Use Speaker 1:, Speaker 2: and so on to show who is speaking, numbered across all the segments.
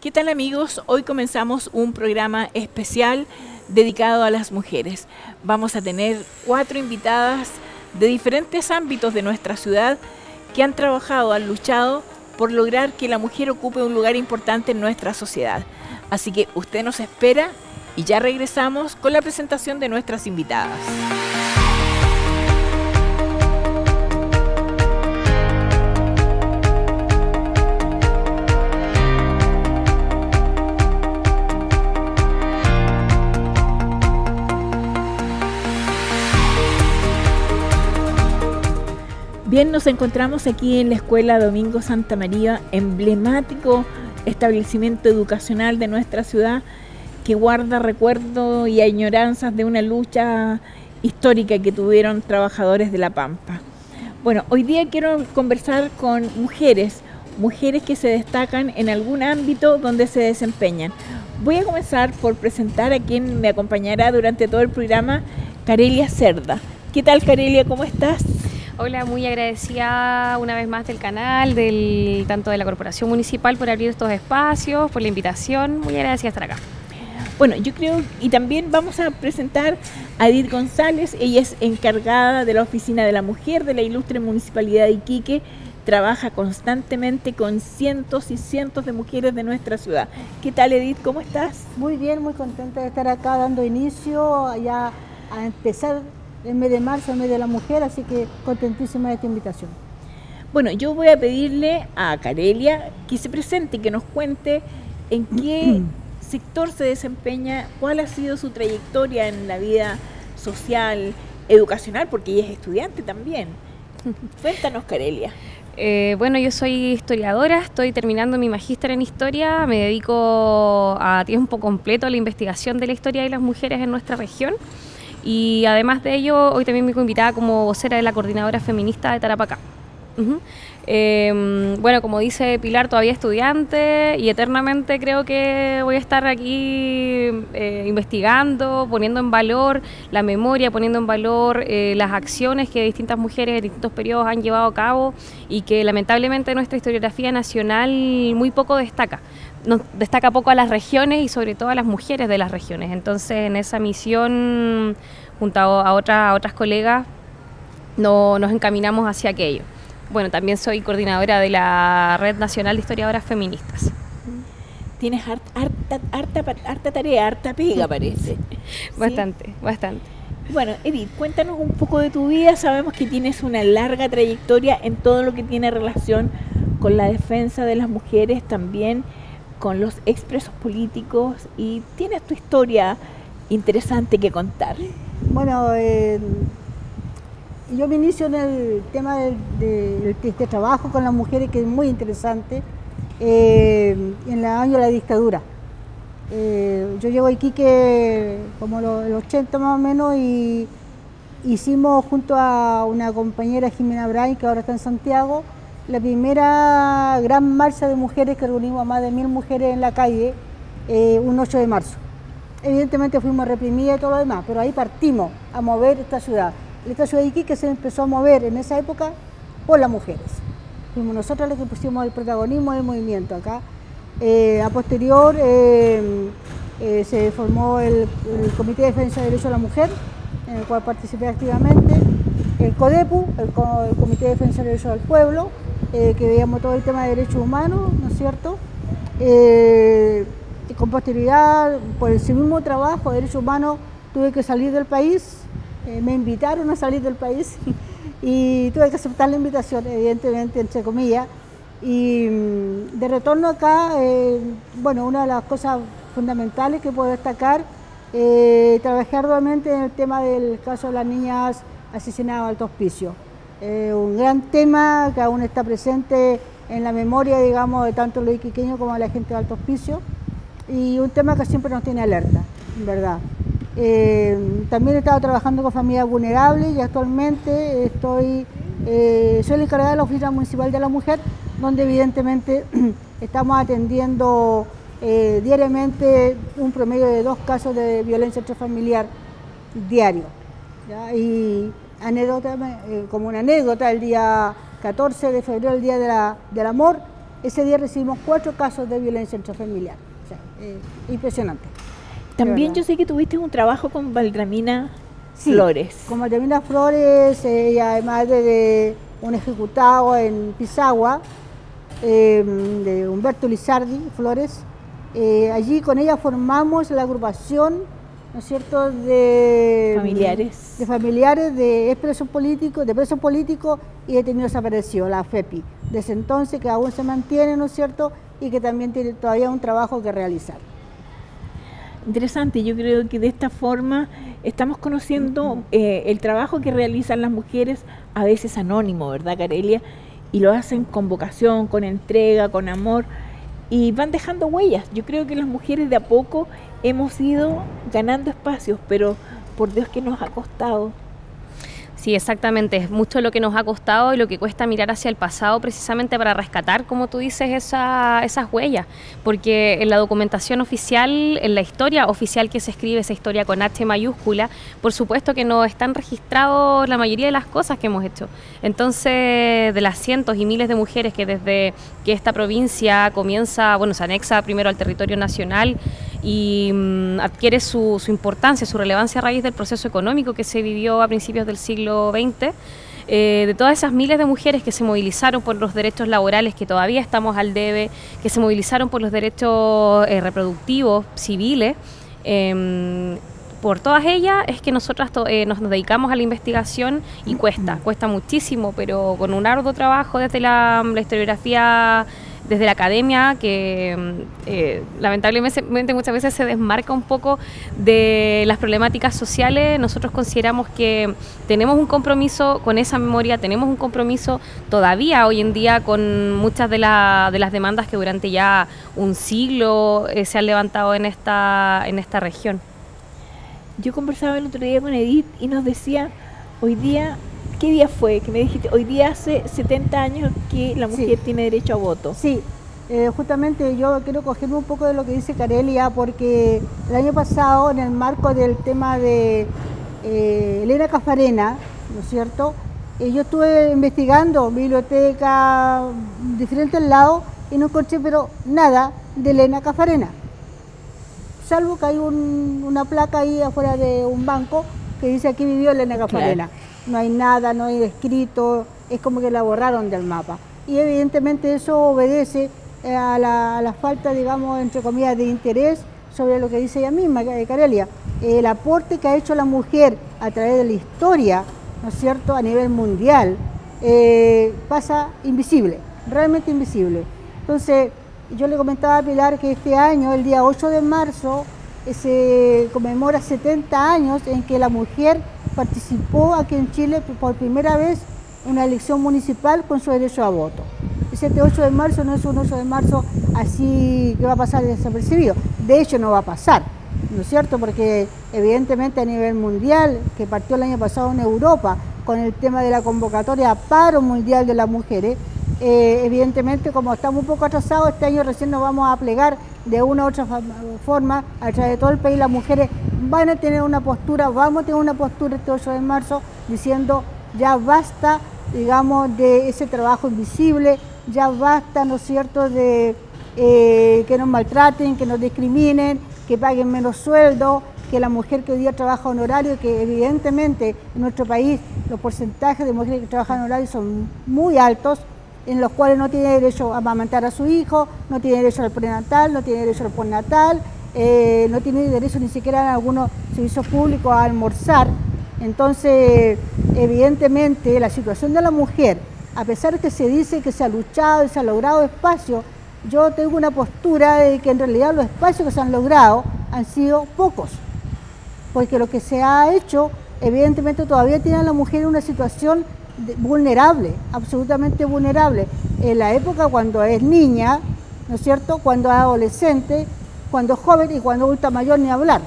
Speaker 1: ¿Qué tal amigos? Hoy comenzamos un programa especial dedicado a las mujeres. Vamos a tener cuatro invitadas de diferentes ámbitos de nuestra ciudad que han trabajado, han luchado por lograr que la mujer ocupe un lugar importante en nuestra sociedad. Así que usted nos espera y ya regresamos con la presentación de nuestras invitadas. Bien, nos encontramos aquí en la Escuela Domingo Santa María, emblemático establecimiento educacional de nuestra ciudad que guarda recuerdos y añoranzas de una lucha histórica que tuvieron trabajadores de La Pampa. Bueno, hoy día quiero conversar con mujeres, mujeres que se destacan en algún ámbito donde se desempeñan. Voy a comenzar por presentar a quien me acompañará durante todo el programa, Carelia Cerda. ¿Qué tal Carelia? ¿Cómo estás?
Speaker 2: Hola, muy agradecida una vez más del canal, del tanto de la Corporación Municipal por abrir estos espacios, por la invitación. Muy agradecida estar acá.
Speaker 1: Bueno, yo creo, y también vamos a presentar a Edith González, ella es encargada de la Oficina de la Mujer de la Ilustre Municipalidad de Iquique, trabaja constantemente con cientos y cientos de mujeres de nuestra ciudad. ¿Qué tal Edith? ¿Cómo estás?
Speaker 3: Muy bien, muy contenta de estar acá dando inicio ya a empezar el mes de marzo, el mes de la mujer, así que contentísima de esta invitación.
Speaker 1: Bueno, yo voy a pedirle a Carelia que se presente y que nos cuente en qué sector se desempeña, cuál ha sido su trayectoria en la vida social, educacional, porque ella es estudiante también. Cuéntanos, Carelia.
Speaker 2: Eh, bueno, yo soy historiadora, estoy terminando mi magíster en historia, me dedico a tiempo completo a la investigación de la historia de las mujeres en nuestra región. Y además de ello, hoy también me invitada como vocera de la coordinadora feminista de Tarapacá. Em, bueno, como dice Pilar, todavía estudiante y eternamente creo que voy a estar aquí eh, investigando, poniendo en valor la memoria, poniendo en valor eh, las acciones que distintas mujeres en distintos periodos han llevado a cabo y que lamentablemente nuestra historiografía nacional muy poco destaca nos destaca poco a las regiones y sobre todo a las mujeres de las regiones. Entonces, en esa misión, junto a, otra, otras colegas, no, nos encaminamos hacia aquello. Bueno, también soy coordinadora de la Red Nacional de Historiadoras Feministas.
Speaker 1: Tienes harta, harta, tarea, harta pega, parece.
Speaker 2: bastante, bastante.
Speaker 1: Bueno, Edith, cuéntanos un poco de tu vida. Sabemos que tienes una larga trayectoria en todo lo que tiene relación con la defensa de las mujeres, también con los expresos políticos y tienes tu historia interesante que contar.
Speaker 3: Bueno, yo me inicio en el tema de, este trabajo con las mujeres que es muy interesante eh, en el año de la dictadura. Eh, yo llego a Iquique como los 80 más o menos y hicimos junto a una compañera Jimena Bray que ahora está en Santiago la primera gran marcha de mujeres que reunimos a más de mil mujeres en la calle eh, un 8 de marzo. Evidentemente fuimos reprimidas y todo lo demás, pero ahí partimos a mover esta ciudad. Esta ciudad de Iquique se empezó a mover en esa época por las mujeres. Fuimos nosotros los que pusimos el protagonismo del movimiento acá. Eh, a posterior eh, se formó el, Comité de Defensa de Derechos de la Mujer, en el cual participé activamente, el CODEPU, el, Comité de Defensa de Derechos del Pueblo, eh, que veíamos todo el tema de derechos humanos, ¿no es cierto? Eh, y con posterioridad, por ese mismo trabajo de derechos humanos, tuve que salir del país, eh, me invitaron a salir del país y tuve que aceptar la invitación, evidentemente, entre comillas. Y mm, de retorno acá, bueno, una de las cosas fundamentales que puedo destacar, trabajé arduamente en el tema del caso de las niñas asesinadas al alto hospicio eh, un gran tema que aún está presente en la memoria, digamos, de tanto los iquiqueños como de la gente de Alto Hospicio y un tema que siempre nos tiene alerta, verdad. Eh, también he estado trabajando con familias vulnerables y actualmente estoy, eh, soy la encargada de la Oficina Municipal de la Mujer, donde evidentemente estamos atendiendo diariamente un promedio de dos casos de violencia intrafamiliar diario. Y anécdota, eh, como una anécdota, el día 14 de febrero, el Día del Amor, ese día recibimos cuatro casos de violencia intrafamiliar. O sea, eh, impresionante.
Speaker 1: También yo sé que tuviste un trabajo con Valdramina Flores.
Speaker 3: Con Valdramina Flores, ella es madre de un ejecutado en Pisagua, em, de Humberto Lizardi Flores. Eh, allí con ella formamos la agrupación, ¿no es cierto?, de
Speaker 1: familiares.
Speaker 3: De familiares de expresos políticos, de presos políticos y detenidos desaparecidos, la FEPI. Desde entonces que aún se mantiene, ¿no es cierto?, y que también tiene todavía un trabajo que realizar.
Speaker 1: Interesante, yo creo que de esta forma estamos conociendo eh, el trabajo que realizan las mujeres, a veces anónimo, ¿verdad, Carelia? Y lo hacen con vocación, con entrega, con amor, y van dejando huellas. Yo creo que las mujeres de a poco hemos ido ganando espacios, pero por Dios que nos ha costado.
Speaker 2: Sí, exactamente. Es mucho lo que nos ha costado y lo que cuesta mirar hacia el pasado precisamente para rescatar, como tú dices, esa, esas huellas. Porque en la documentación oficial, en la historia oficial que se escribe, esa historia con H mayúscula, por supuesto que no están registrados la mayoría de las cosas que hemos hecho. Entonces, de las cientos y miles de mujeres que desde que esta provincia comienza, bueno, se anexa primero al territorio nacional, y mm, adquiere su, importancia, su relevancia a raíz del proceso económico que se vivió a principios del siglo XX. Eh, de todas esas miles de mujeres que se movilizaron por los derechos laborales, que todavía estamos al debe, que se movilizaron por los derechos eh, reproductivos, civiles, em, por todas ellas es que nosotras eh, nos dedicamos a la investigación y cuesta, cuesta muchísimo, pero con un arduo trabajo desde la historiografía desde la academia que mm, eh, lamentablemente muchas veces se desmarca un poco de las problemáticas sociales. Nosotros consideramos que tenemos un compromiso con esa memoria, tenemos un compromiso todavía hoy en día con muchas de, de las demandas que durante ya un siglo eh, se han levantado en esta, en esta región.
Speaker 1: Yo conversaba el otro día con Edith y nos decía, hoy día ¿Qué día fue? Que me dijiste, hoy día hace 70 años que la mujer tiene derecho a voto.
Speaker 3: Sí, eh, justamente yo quiero cogerme un poco de lo que dice Carelia, porque el año pasado, en el marco del tema de eh, Elena Cafarena, ¿no es cierto? Eh, yo estuve investigando biblioteca, diferentes lados, y no encontré pero nada de Elena Cafarena. Salvo que hay una placa ahí afuera de un banco que dice aquí vivió Elena Cafarena no hay nada, no hay escrito, es como que la borraron del mapa. Y evidentemente eso obedece eh, a la, falta, digamos, entre comillas, de interés sobre lo que dice ella misma, eh, Carelia. El aporte que ha hecho la mujer a través de la historia, ¿no es cierto?, a nivel mundial, eh, pasa invisible, realmente invisible. Entonces, yo le comentaba a Pilar que este año, el día 8 de marzo, se conmemora 70 años en que la mujer participó aquí en Chile por primera vez en una elección municipal con su derecho a voto. Ese 8 de marzo no es un 8 de marzo así que va a pasar desapercibido. De hecho, no va a pasar, ¿no es cierto? Porque evidentemente a nivel mundial, que partió el año pasado en Europa con el tema de la convocatoria a paro mundial de las mujeres, eh, evidentemente como estamos un poco atrasados, este año recién nos vamos a plegar de una u otra forma a través de todo el país las mujeres van a tener una postura, vamos a tener una postura este 8 de marzo diciendo ya basta, digamos, de ese trabajo invisible, ya basta, ¿no es cierto?, de eh, que nos maltraten, que nos discriminen, que paguen menos sueldo, que la mujer que hoy día trabaja honorario, que evidentemente en nuestro país los porcentajes de mujeres que trabajan honorario son muy altos, en los cuales no tiene derecho a amamantar a su hijo, no tiene derecho al prenatal, no tiene derecho al postnatal, eh, no tiene derecho ni siquiera en algunos servicios públicos a almorzar. Entonces, evidentemente, la situación de la mujer, a pesar de que se dice que se ha luchado y se ha logrado espacio, yo tengo una postura de que en realidad los espacios que se han logrado han sido pocos, porque lo que se ha hecho, evidentemente todavía tiene a la mujer en una situación vulnerable, absolutamente vulnerable. En la época cuando es niña, ¿no es cierto?, cuando es adolescente, cuando es joven y cuando es mayor ni hablar,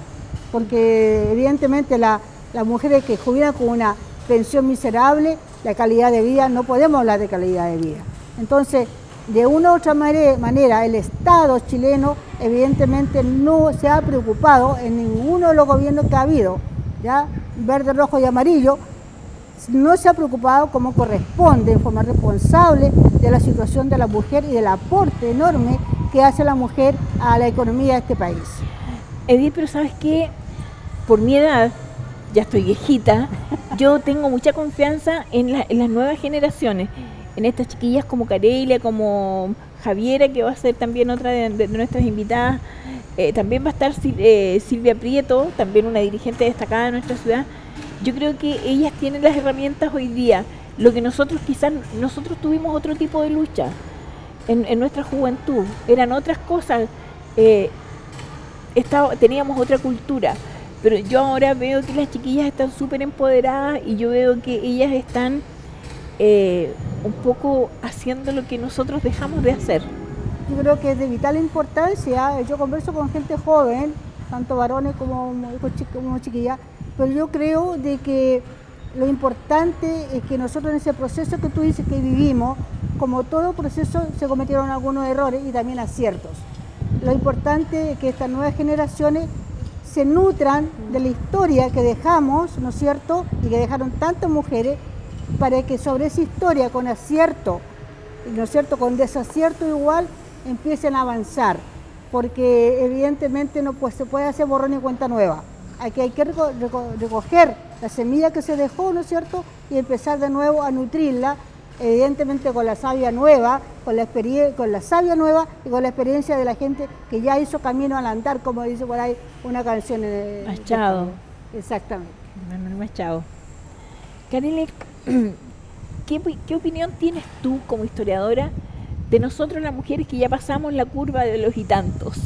Speaker 3: porque evidentemente las mujeres que jubilan con una pensión miserable, la calidad de vida, no podemos hablar de calidad de vida. Entonces, de una u otra manera, el Estado chileno evidentemente no se ha preocupado en ninguno de los gobiernos que ha habido, ya verde, rojo y amarillo, no se ha preocupado como corresponde, en forma responsable, de la situación de la mujer y del aporte enorme que hace la mujer a la economía de este país.
Speaker 1: Edith, pero sabes qué, por mi edad, ya estoy viejita, yo tengo mucha confianza en, las nuevas generaciones, en estas chiquillas como Carelia, como Javiera, que va a ser también otra de, nuestras invitadas. Eh, también va a estar eh, Silvia Prieto, también una dirigente destacada de nuestra ciudad. Yo creo que ellas tienen las herramientas hoy día. Lo que nosotros quizás, nosotros tuvimos otro tipo de lucha en, nuestra juventud, eran otras cosas, eh, teníamos otra cultura. Pero yo ahora veo que las chiquillas están súper empoderadas y yo veo que ellas están eh, un poco haciendo lo que nosotros dejamos de hacer.
Speaker 3: Yo creo que es de vital importancia. Yo converso con gente joven, tanto varones como, como chiquillas, pero yo creo de que lo importante es que nosotros en ese proceso que tú dices que vivimos, como todo proceso, se cometieron algunos errores y también aciertos. Lo importante es que estas nuevas generaciones se nutran de la historia que dejamos, ¿no es cierto? Y que dejaron tantas mujeres, para que sobre esa historia, con acierto, ¿no es cierto? Con desacierto igual, empiecen a avanzar. Porque evidentemente no pues, se puede hacer borrón y cuenta nueva. Aquí hay que recoger la semilla que se dejó, ¿no es cierto? Y empezar de nuevo a nutrirla evidentemente con la savia nueva, con la, con la savia nueva y con la experiencia de la gente que ya hizo camino al andar, como dice por ahí una canción.
Speaker 1: En Machado.
Speaker 3: Exactamente.
Speaker 1: Manuel Machado. Karine, ¿qué, ¿qué opinión tienes tú como historiadora de nosotros las mujeres que ya pasamos la curva de los y tantos?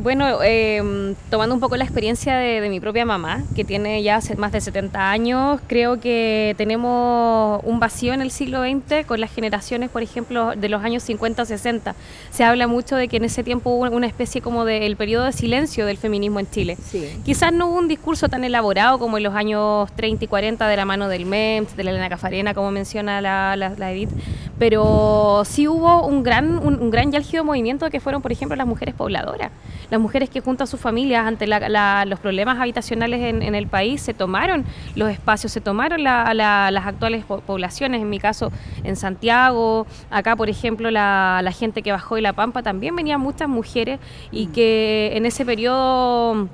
Speaker 2: Bueno, em, tomando un poco la experiencia de, mi propia mamá, que tiene ya más de 70 años, creo que tenemos un vacío en el siglo XX con las generaciones, por ejemplo, de los años 50 60. Se habla mucho de que en ese tiempo hubo una especie como del periodo de silencio del feminismo en Chile. Quizás no hubo un discurso tan elaborado como en los años 30 y 40 de la mano del MEMS, de la Elena Cafarena, como menciona la, la, Edith, pero sí hubo un gran, un, gran y álgido movimiento que fueron, por ejemplo, las mujeres pobladoras las mujeres que junto a sus familias ante los problemas habitacionales en, el país se tomaron los espacios, se tomaron las actuales poblaciones, en mi caso en Santiago, acá por ejemplo la, gente que bajó de La Pampa también venían muchas mujeres y mm. que en ese periodo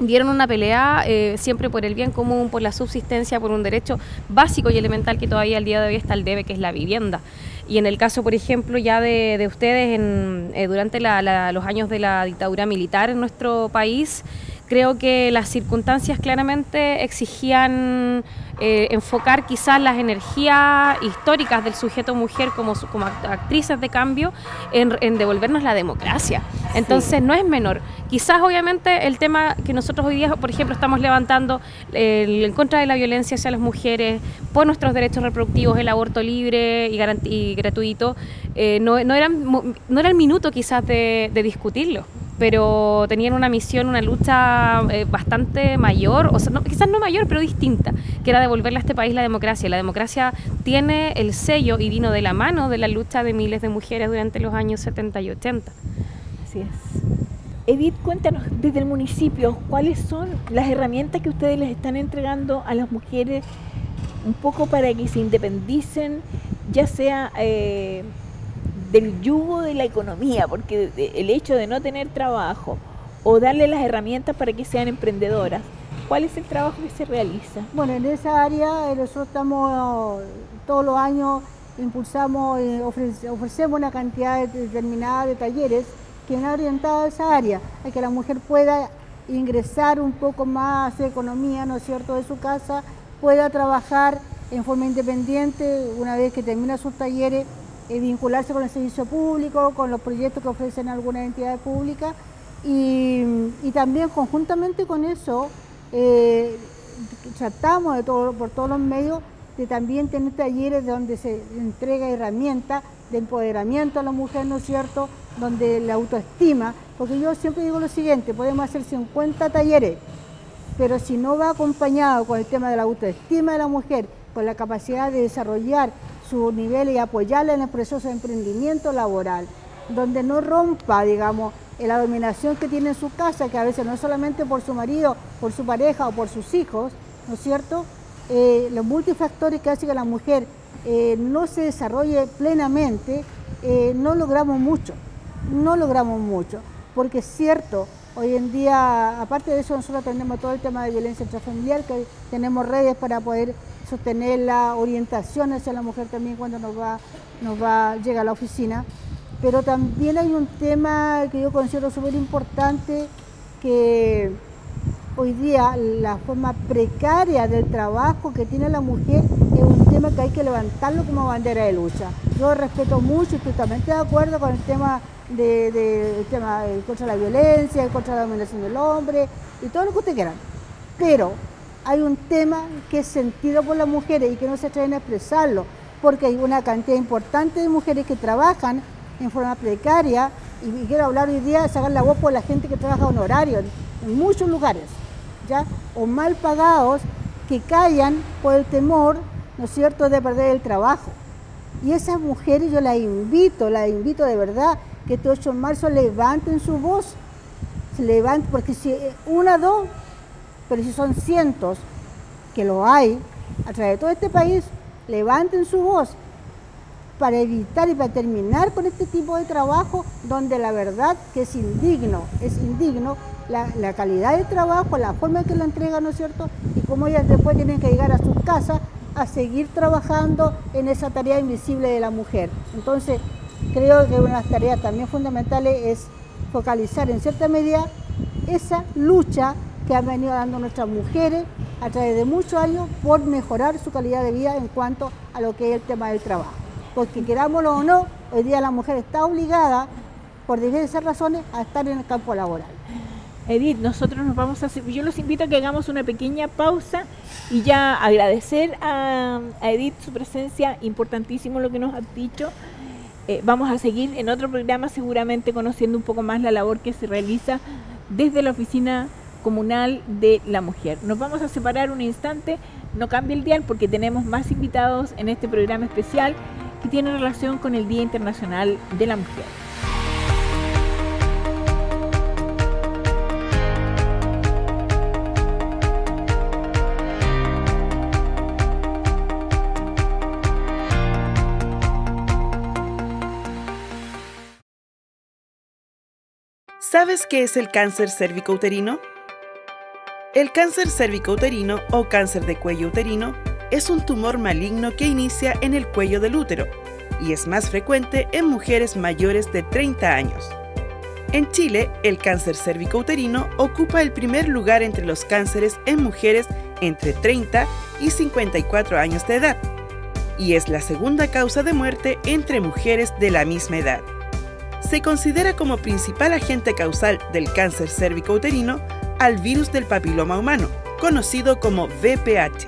Speaker 2: dieron una pelea eh, siempre por el bien común, por la subsistencia, por un derecho básico y elemental que todavía al día de hoy está el debe, que es la vivienda. Y en el caso, por ejemplo, ya de, ustedes, en, eh, durante los años de la dictadura militar en nuestro país, creo que las circunstancias claramente exigían eh, enfocar quizás las energías históricas del sujeto mujer como, como actrices de cambio en, devolvernos la democracia. Entonces no es menor. Quizás obviamente el tema que nosotros hoy día, por ejemplo, estamos levantando en contra de la violencia hacia las mujeres, por nuestros derechos reproductivos, el aborto libre y, gratuito, eh, no, no, no era el minuto quizás de discutirlo pero tenían una misión, una lucha eh, bastante mayor, o sea, quizás no mayor, pero distinta, que era devolverle a este país la democracia. La democracia tiene el sello y vino de la mano de la lucha de miles de mujeres durante los años 70 y 80.
Speaker 1: Así es. Edith, cuéntanos desde el municipio, ¿cuáles son las herramientas que ustedes les están entregando a las mujeres un poco para que se independicen, ya sea... Eh, del yugo de la economía, porque el hecho de no tener trabajo o darle las herramientas para que sean emprendedoras, ¿cuál es el trabajo que se realiza?
Speaker 3: Bueno, en esa área eh, nosotros estamos todos los años impulsamos, y ofrecemos una cantidad determinada de talleres que han orientado a esa área, a que la mujer pueda ingresar un poco más de economía, ¿no es cierto?, de su casa, pueda trabajar en forma independiente una vez que termina sus talleres eh, vincularse con el servicio público, con los proyectos que ofrecen algunas entidades públicas y, también conjuntamente con eso eh, tratamos por todos los medios de también tener talleres donde se entrega herramientas de empoderamiento a la mujer, ¿no es cierto?, donde la autoestima, porque yo siempre digo lo siguiente, podemos hacer 50 talleres, pero si no va acompañado con el tema de la autoestima de la mujer, con la capacidad de desarrollar su nivel y apoyarle en el proceso de emprendimiento laboral, donde no rompa, digamos, la dominación que tiene en su casa, que a veces no es solamente por su marido, por su pareja o por sus hijos, ¿no es cierto? eh, los multifactores que hacen que la mujer eh, no se desarrolle plenamente, eh, no logramos mucho, no logramos mucho, porque es cierto, hoy en día, aparte de eso, nosotros tenemos todo el tema de violencia intrafamiliar, que tenemos redes para poder sostener la orientación hacia la mujer también cuando nos va, nos va, llega a la oficina, pero también hay un tema que yo considero súper importante, que hoy día la forma precaria del trabajo que tiene la mujer es un tema que hay que levantarlo como bandera de lucha. Yo respeto mucho y estoy totalmente de acuerdo con el tema, de, tema contra la violencia, contra la dominación del hombre y todo lo que ustedes quieran. Pero hay un tema que es sentido por las mujeres y que no se atreven a expresarlo, porque hay una cantidad importante de mujeres que trabajan en forma precaria y quiero hablar hoy día, sacar la voz por la gente que trabaja honorario en muchos lugares, ¿ya? o mal pagados que callan por el temor, ¿no es cierto?, de perder el trabajo. Y esas mujeres yo las invito, las invito de verdad, que este 8 de marzo levanten su voz, se levanten, porque si una, dos, pero si son cientos, que lo hay, a través de todo este país, levanten su voz para evitar y para terminar con este tipo de trabajo donde la verdad que es indigno, es indigno la, calidad del trabajo, la forma en que lo entregan, ¿no es cierto? Y cómo ellas después tienen que llegar a sus casas a seguir trabajando en esa tarea invisible de la mujer. Entonces, creo que una de las tareas también fundamentales es focalizar en cierta medida esa lucha que han venido dando nuestras mujeres a través de muchos años por mejorar su calidad de vida en cuanto a lo que es el tema del trabajo. Porque querámoslo o no, hoy día la mujer está obligada, por diversas razones, a estar en el campo laboral.
Speaker 1: Edith, nosotros nos vamos a yo los invito a que hagamos una pequeña pausa y ya agradecer a, Edith su presencia, importantísimo lo que nos ha dicho. Eh, vamos a seguir en otro programa seguramente conociendo un poco más la labor que se realiza desde la oficina comunal de la mujer. Nos vamos a separar un instante, no cambie el dial porque tenemos más invitados en este programa especial que tiene relación con el Día Internacional de la Mujer.
Speaker 4: ¿Sabes qué es el cáncer cérvico-uterino? El cáncer cérvico-uterino o cáncer de cuello uterino es un tumor maligno que inicia en el cuello del útero y es más frecuente en mujeres mayores de 30 años. En Chile, el cáncer cérvico-uterino ocupa el primer lugar entre los cánceres en mujeres entre 30 y 54 años de edad y es la segunda causa de muerte entre mujeres de la misma edad se considera como principal agente causal del cáncer cérvico-uterino al virus del papiloma humano, conocido como VPH.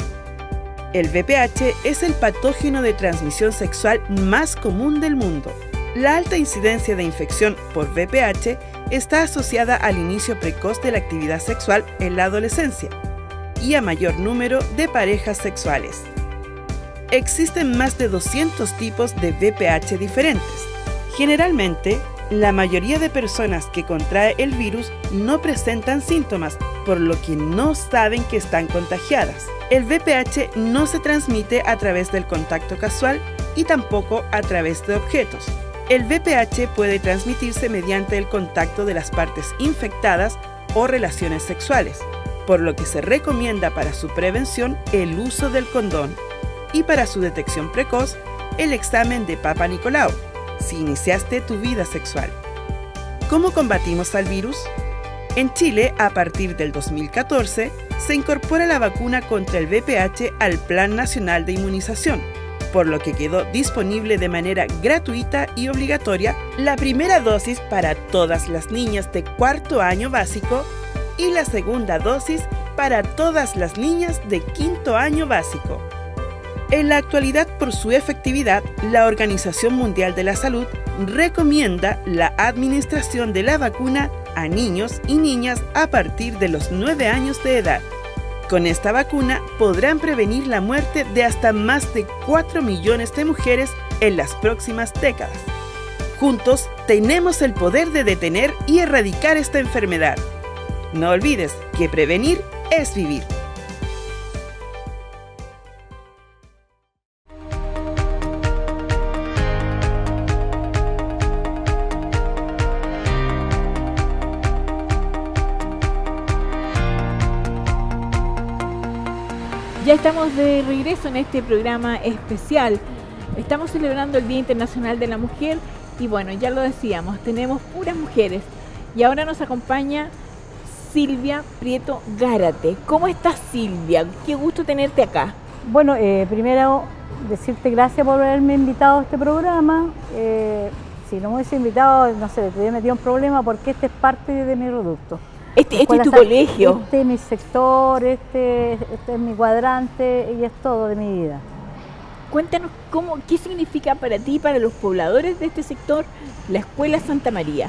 Speaker 4: El VPH es el patógeno de transmisión sexual más común del mundo. La alta incidencia de infección por VPH está asociada al inicio precoz de la actividad sexual en la adolescencia y a mayor número de parejas sexuales. Existen más de 200 tipos de VPH diferentes Generalmente, la mayoría de personas que contrae el virus no presentan síntomas, por lo que no saben que están contagiadas. El VPH no se transmite a través del contacto casual y tampoco a través de objetos. El VPH puede transmitirse mediante el contacto de las partes infectadas o relaciones sexuales, por lo que se recomienda para su prevención el uso del condón y para su detección precoz el examen de Papa Nicolau si iniciaste tu vida sexual. ¿Cómo combatimos al virus? En Chile, a partir del 2014, se incorpora la vacuna contra el VPH al Plan Nacional de Inmunización, por lo que quedó disponible de manera gratuita y obligatoria la primera dosis para todas las niñas de cuarto año básico y la segunda dosis para todas las niñas de quinto año básico. En la actualidad, por su efectividad, la Organización Mundial de la Salud recomienda la administración de la vacuna a niños y niñas a partir de los 9 años de edad. Con esta vacuna podrán prevenir la muerte de hasta más de 4 millones de mujeres en las próximas décadas. Juntos tenemos el poder de detener y erradicar esta enfermedad. No olvides que prevenir es vivir.
Speaker 1: Estamos de regreso en este programa especial. Estamos celebrando el Día Internacional de la Mujer y bueno, ya lo decíamos, tenemos puras mujeres. Y ahora nos acompaña Silvia Prieto Gárate. ¿Cómo estás Silvia? Qué gusto tenerte acá.
Speaker 5: Bueno, eh, primero decirte gracias por haberme invitado a este programa. Eh, si no me hubiese invitado, no sé, te hubiera metido un problema porque este es parte de mi producto.
Speaker 1: Este, este es tu colegio.
Speaker 5: Este es mi sector, este, este, es mi cuadrante y es todo de mi vida.
Speaker 1: Cuéntanos cómo, qué significa para ti, para los pobladores de este sector, la Escuela Santa María.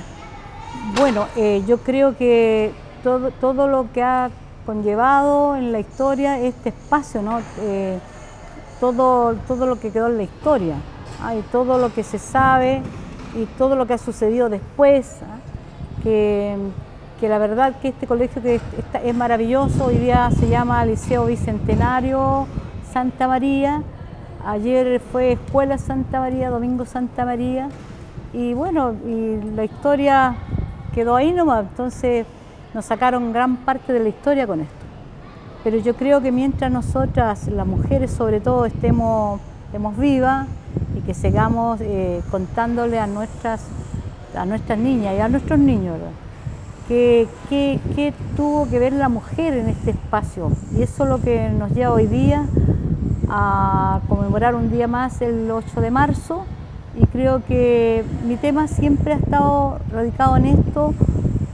Speaker 5: Bueno, eh, yo creo que todo, todo lo que ha conllevado en la historia este espacio, ¿no? Eh, todo, todo lo que quedó en la historia, y todo lo que se sabe y todo lo que ha sucedido después, ¿ah? que que la verdad que este colegio que es maravilloso, hoy día se llama Liceo Bicentenario Santa María, ayer fue Escuela Santa María, Domingo Santa María, y bueno, y la historia quedó ahí nomás, entonces nos sacaron gran parte de la historia con esto. Pero yo creo que mientras nosotras, las mujeres sobre todo, estemos, estemos vivas y que sigamos eh, contándole a nuestras, a nuestras niñas y a nuestros niños, qué, tuvo que ver la mujer en este espacio. Y eso es lo que nos lleva hoy día a conmemorar un día más el 8 de marzo. Y creo que mi tema siempre ha estado radicado en esto,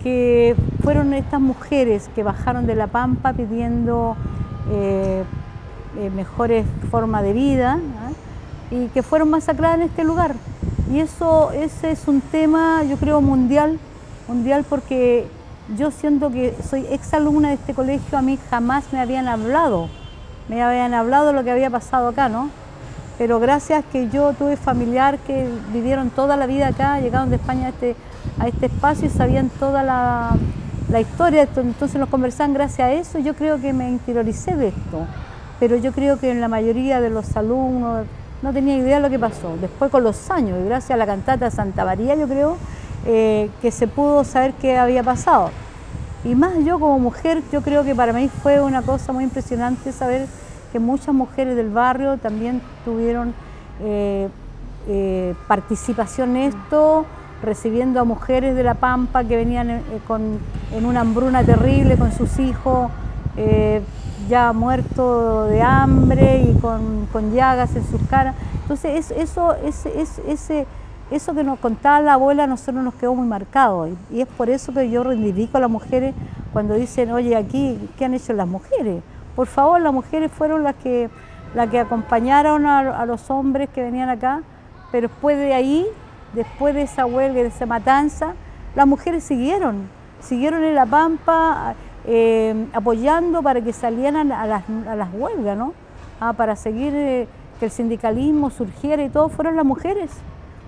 Speaker 5: que fueron estas mujeres que bajaron de la pampa pidiendo eh, eh, mejores formas de vida ¿ah? y que fueron masacradas en este lugar. Y eso ese es un tema, yo creo, mundial mundial porque yo siento que soy exalumna de este colegio, a mí jamás me habían hablado, me habían hablado lo que había pasado acá, ¿no? Pero gracias que yo tuve familiar que vivieron toda la vida acá, llegaron de España a este, a este espacio y sabían toda la, la historia, entonces nos conversaban gracias a eso, yo creo que me interioricé de esto, pero yo creo que en la mayoría de los alumnos no tenía idea de lo que pasó. Después con los años, y gracias a la cantata Santa María, yo creo, eh, que se pudo saber qué había pasado. Y más yo como mujer, yo creo que para mí fue una cosa muy impresionante saber que muchas mujeres del barrio también tuvieron eh, eh, participación en esto, recibiendo a mujeres de La Pampa que venían con, en una hambruna terrible con sus hijos, ya muertos de hambre y con, con, llagas en sus caras. Entonces eso, ese, ese eso que nos contaba la abuela a nosotros nos quedó muy marcado y, es por eso que yo reivindico a las mujeres cuando dicen, oye, aquí, ¿qué han hecho las mujeres? Por favor, las mujeres fueron las que, las que acompañaron a, los hombres que venían acá, pero después de ahí, después de esa huelga, de esa matanza, las mujeres siguieron, siguieron en La Pampa eh, apoyando para que salieran a las, a las huelgas, ¿no? Ah, para seguir eh, que el sindicalismo surgiera y todo, fueron las mujeres.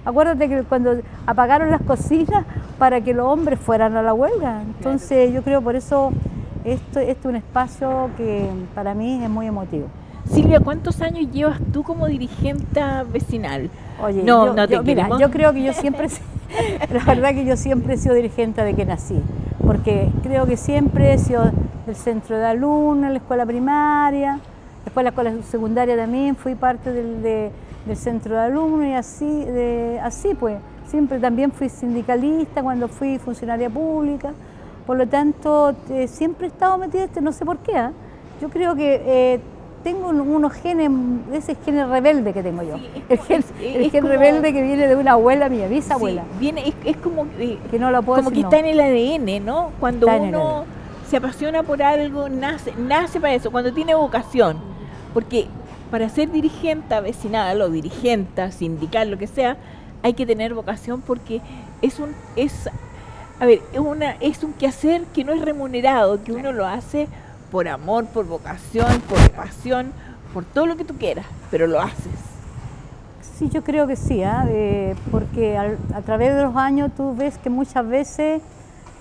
Speaker 5: Acuérdate que cuando apagaron las cocinas para que los hombres fueran a la huelga. Entonces yo creo por eso esto, es un espacio que para mí es muy emotivo.
Speaker 1: Silvia, ¿cuántos años llevas tú como dirigente vecinal?
Speaker 5: Oye, no, yo, no te mira, yo creo que yo siempre, la verdad que yo siempre he sido dirigente de que nací, porque creo que siempre he sido del centro de alumnos, la escuela primaria, después la escuela secundaria también, fui parte del, de, del centro de alumnos y así, de, así pues. Siempre también fui sindicalista cuando fui funcionaria pública, por lo tanto eh, siempre he estado metida, este, no sé por qué, ¿ah? yo creo que eh, tengo unos genes, ese gen rebelde que tengo yo, el gen, rebelde que viene de una abuela mía, bisabuela.
Speaker 1: viene, es, como eh, que no lo puedo como que está en el ADN, ¿no? Cuando uno se apasiona por algo, nace, nace para eso, cuando tiene vocación, porque para ser dirigente vecinal o dirigente sindical, lo que sea, hay que tener vocación porque es un es a ver, es una es un quehacer que no es remunerado, que uno lo hace por amor, por vocación, por pasión, por todo lo que tú quieras, pero lo haces.
Speaker 5: Sí, yo creo que sí, ¿ah? porque a través de los años tú ves que muchas veces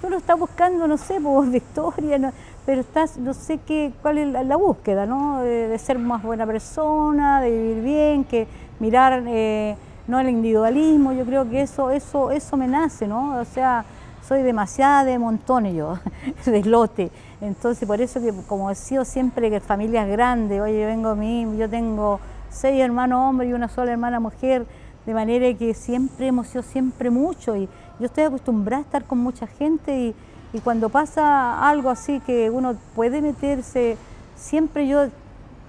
Speaker 5: tú lo estás buscando, no sé, por victoria, no, pero estás, no sé qué, cuál es la, búsqueda, ¿no? De, ser más buena persona, de vivir bien, que mirar eh, no el individualismo, yo creo que eso, eso, eso me nace, ¿no? O sea, soy demasiada de montones yo, de lote. Entonces, por eso que como he sido siempre que familias grandes, oye, yo vengo a mí, yo tengo seis hermanos hombres y una sola hermana mujer, de manera que siempre hemos siempre mucho y yo estoy acostumbrada a estar con mucha gente y, y cuando pasa algo así que uno puede meterse, siempre yo,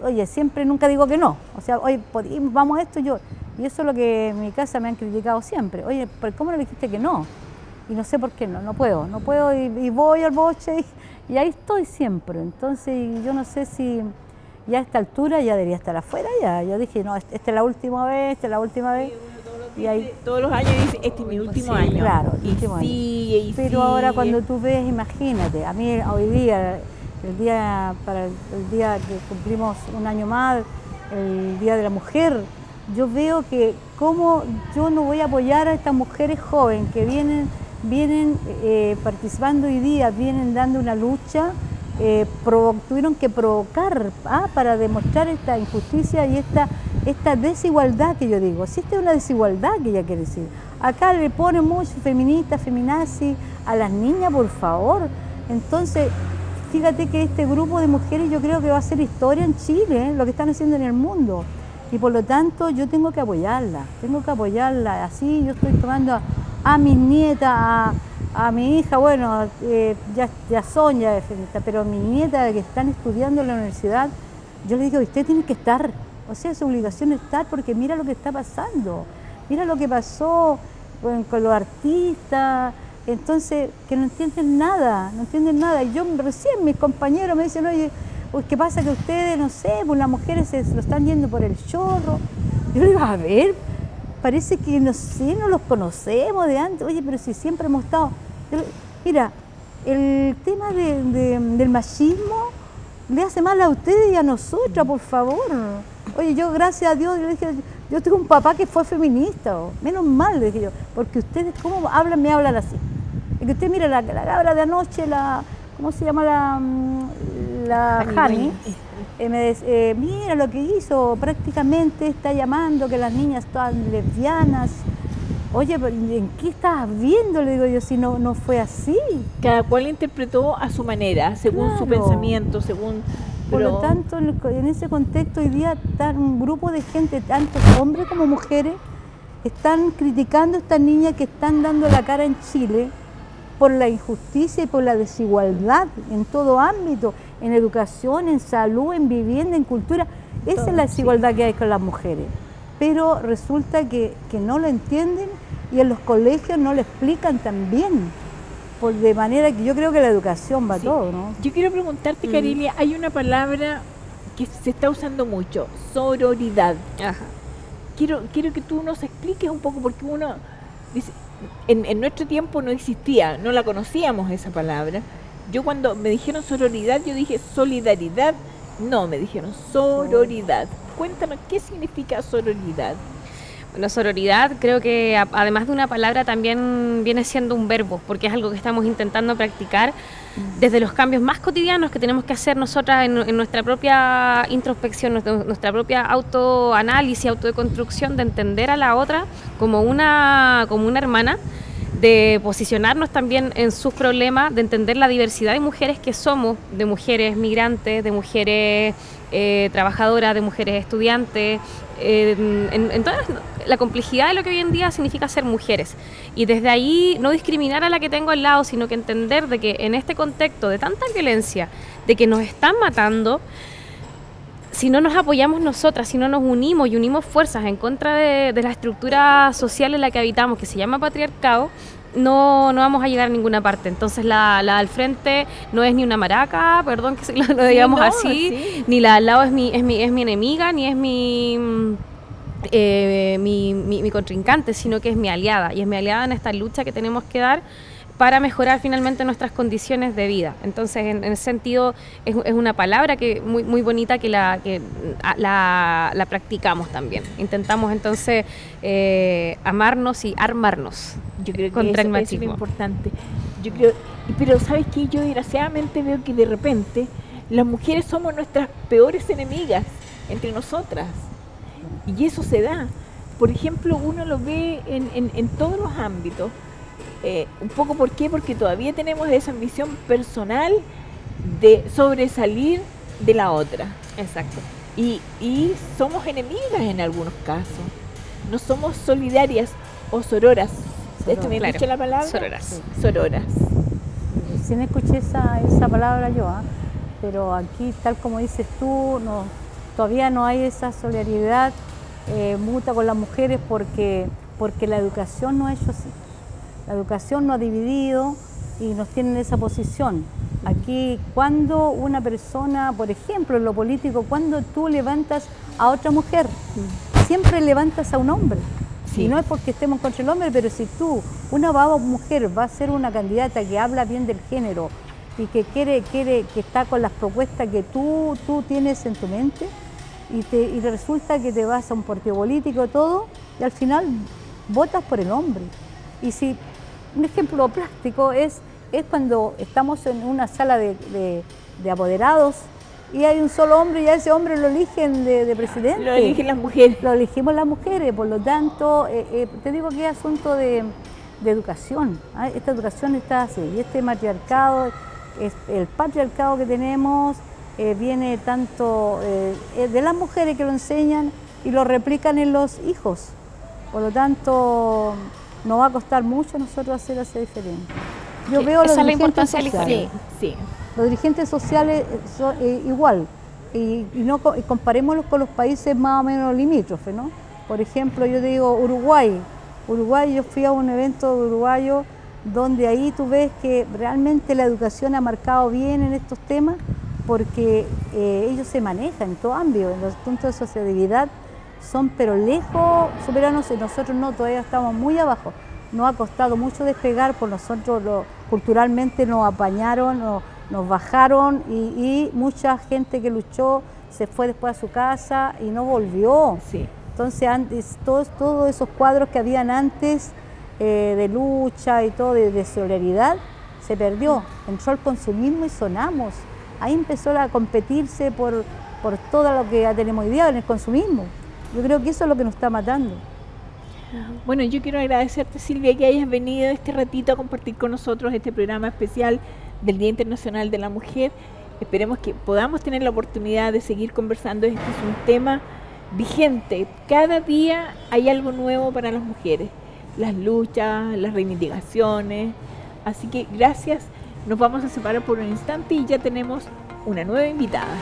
Speaker 5: oye, siempre nunca digo que no. O sea, oye, vamos a esto yo. Y eso es lo que en mi casa me han criticado siempre. Oye, ¿por cómo le dijiste que no? Y no sé por qué no, no puedo, no puedo y, voy al boche y, ahí estoy siempre. Entonces yo no sé si ya a esta altura ya debería estar afuera ya. Yo dije, no, esta es la última vez, esta es la última vez
Speaker 1: y ahí, todos los años dice, este es mi último año.
Speaker 5: Claro, y último año. Pero ahora cuando tú ves, imagínate, a mí hoy día, el día para el, día que cumplimos un año más, el Día de la Mujer, yo veo que cómo yo no voy a apoyar a estas mujeres jóvenes que vienen, vienen eh, participando hoy día, vienen dando una lucha, eh, tuvieron que provocar ah, para demostrar esta injusticia y esta esta desigualdad que yo digo. Es una desigualdad que ella quiere decir. Acá le ponen mucho feminista, feminazi a las niñas, por favor. Entonces, fíjate que este grupo de mujeres yo creo que va a ser historia en Chile, ¿eh? lo que están haciendo en el mundo. Y por lo tanto yo tengo que apoyarla, tengo que apoyarla. Así yo estoy tomando a, mis nietas, a, mi hija, bueno, eh, ya, ya son ya feministas, pero a mi nieta que están estudiando en la universidad, yo le digo, usted tiene que estar, o sea, su obligación estar porque mira lo que está pasando, mira lo que pasó con los artistas, entonces que no entienden nada, no entienden nada. Y yo recién mis compañeros me dicen, oye, ¿qué pasa que ustedes, no sé, pues las mujeres se, lo están yendo por el chorro? Yo le digo, a ver, parece que no sé, no los conocemos de antes, oye, pero si siempre hemos estado. Mira, el tema del machismo le hace mal a ustedes y a nosotras, por favor. Oye, yo gracias a Dios, yo dije, yo tengo un papá que fue feminista, menos mal, le dije yo, porque ustedes, ¿cómo hablan? Me hablan así. Es que usted mira la, la cabra de anoche, la, ¿cómo se llama la, mm, la Hani? Eh, me eh, mira lo que hizo, prácticamente está llamando que las niñas están lesbianas. Oye, ¿en qué estás viendo? Le digo yo, si no, no fue así.
Speaker 1: Cada cual interpretó a su manera, según su pensamiento, según
Speaker 5: por lo tanto, en ese contexto hoy día está un grupo de gente, tanto hombres como mujeres, están criticando a estas niñas que están dando la cara en Chile por la injusticia y por la desigualdad en todo ámbito, en educación, en salud, en vivienda, en cultura. Esa es la desigualdad que hay con las mujeres. Pero resulta que, que no lo entienden y en los colegios no lo explican también de manera que yo creo que la educación va todo, ¿no?
Speaker 1: Yo quiero preguntarte, mm. Carilia, hay una palabra que se está usando mucho, sororidad. Quiero, quiero que tú nos expliques un poco, porque uno dice, en, en nuestro tiempo no existía, no la conocíamos esa palabra. Yo cuando me dijeron sororidad, yo dije solidaridad. No, me dijeron sororidad. Cuéntanos, ¿qué significa sororidad?
Speaker 2: La sororidad creo que además de una palabra también viene siendo un verbo, porque es algo que estamos intentando practicar desde los cambios más cotidianos que tenemos que hacer nosotras en, nuestra propia introspección, nuestra, propia autoanálisis, autodeconstrucción, de entender a la otra como una, como una hermana de posicionarnos también en sus problemas, de entender la diversidad de mujeres que somos, de mujeres migrantes, de mujeres eh, trabajadoras, de mujeres estudiantes, en, toda la complejidad de lo que hoy en día significa ser mujeres. Y desde ahí no discriminar a la que tengo al lado, sino que entender de que en este contexto de tanta violencia, de que nos están matando, si no nos apoyamos nosotras, si no nos unimos y unimos fuerzas en contra de, de la estructura social en la que habitamos, que se llama patriarcado, no, no vamos a llegar a ninguna parte. Entonces la, la al frente no es ni una maraca, perdón que lo, digamos así, ni la al lado es mi, es mi, es mi enemiga, ni es mi, eh, mi, mi, mi contrincante, sino que es mi aliada. Y es mi aliada en esta lucha que tenemos que dar para mejorar finalmente nuestras condiciones de vida. Entonces, en, ese sentido, es, una palabra que muy, muy bonita que, la, que la, la practicamos también. Intentamos entonces eh, amarnos y armarnos
Speaker 1: Yo creo que contra el machismo. es importante. Yo creo, pero ¿sabes qué? Yo desgraciadamente veo que de repente las mujeres somos nuestras peores enemigas entre nosotras. Y eso se da. Por ejemplo, uno lo ve en, en, en todos los ámbitos Eh, un poco por qué, porque todavía tenemos esa ambición personal de sobresalir de la otra.
Speaker 2: Exacto.
Speaker 1: Y, y somos enemigas en algunos casos. No somos solidarias o sororas. ¿Esto me
Speaker 2: Claro.
Speaker 1: dicho la palabra?
Speaker 2: Sororas.
Speaker 1: Sororas.
Speaker 5: Recién escuché esa, esa palabra yo, ¿ah? pero aquí, tal como dices tú, no, todavía no hay esa solidaridad eh, mutua con las mujeres porque, porque la educación no ha hecho así. La educación no ha dividido y nos tiene en esa posición. Aquí, cuando una persona, por ejemplo, en lo político, cuando tú levantas a otra mujer, siempre levantas a un hombre.
Speaker 1: Sí.
Speaker 5: Y no es porque estemos contra el hombre, pero si tú, una baba mujer, va a ser una candidata que habla bien del género y que quiere, quiere, que está con las propuestas que tú, tú tienes en tu mente, y, te, y resulta que te vas a un partido político, todo, y al final votas por el hombre. Y si un ejemplo práctico es, es cuando estamos en una sala de, de- de apoderados y hay un solo hombre y a ese hombre lo eligen de, de presidente
Speaker 1: Lo eligen las mujeres.
Speaker 5: lo elegimos las mujeres, por lo tanto, eh, eh, te digo que es asunto de, de educación. ¿ah? Esta educación está así, y este matriarcado, es el patriarcado que tenemos, eh, viene tanto de las mujeres que lo enseñan y lo replican en los hijos. Por lo tanto, nos va a costar mucho a nosotros hacer esa diferencia. Yo veo
Speaker 2: esa
Speaker 5: los
Speaker 2: es la
Speaker 5: dirigentes
Speaker 2: importancia
Speaker 5: sociales.
Speaker 1: Sí, sí.
Speaker 5: Los dirigentes sociales eh, son eh, igual, y, y no y comparémoslos con los países más o menos limítrofes, ¿no? Por ejemplo, yo te digo Uruguay. Uruguay, yo fui a un evento de uruguayo donde ahí tú ves que realmente la educación ha marcado bien en estos temas porque eh, ellos se manejan en todo ámbito, en los puntos de sociabilidad son pero lejos superanos y nosotros no, todavía estamos muy abajo. Nos ha costado mucho despegar, por nosotros lo- culturalmente nos apañaron, nos, nos bajaron y, y mucha gente que luchó se fue después a su casa y no volvió.
Speaker 1: Sí.
Speaker 5: Entonces, antes, todos, todos esos cuadros que habían antes eh, de lucha y todo, de, de solidaridad, se perdió. Entró el consumismo y sonamos. Ahí empezó a competirse por, por todo lo que ya tenemos hoy día en el consumismo. Yo creo que eso es lo que nos está matando.
Speaker 1: Bueno, yo quiero agradecerte, Silvia, que hayas venido este ratito a compartir con nosotros este programa especial del Día Internacional de la Mujer. Esperemos que podamos tener la oportunidad de seguir conversando. Este es un tema vigente. Cada día hay algo nuevo para las mujeres. Las luchas, las reivindicaciones. Así que gracias. Nos vamos a separar por un instante y ya tenemos una nueva invitada.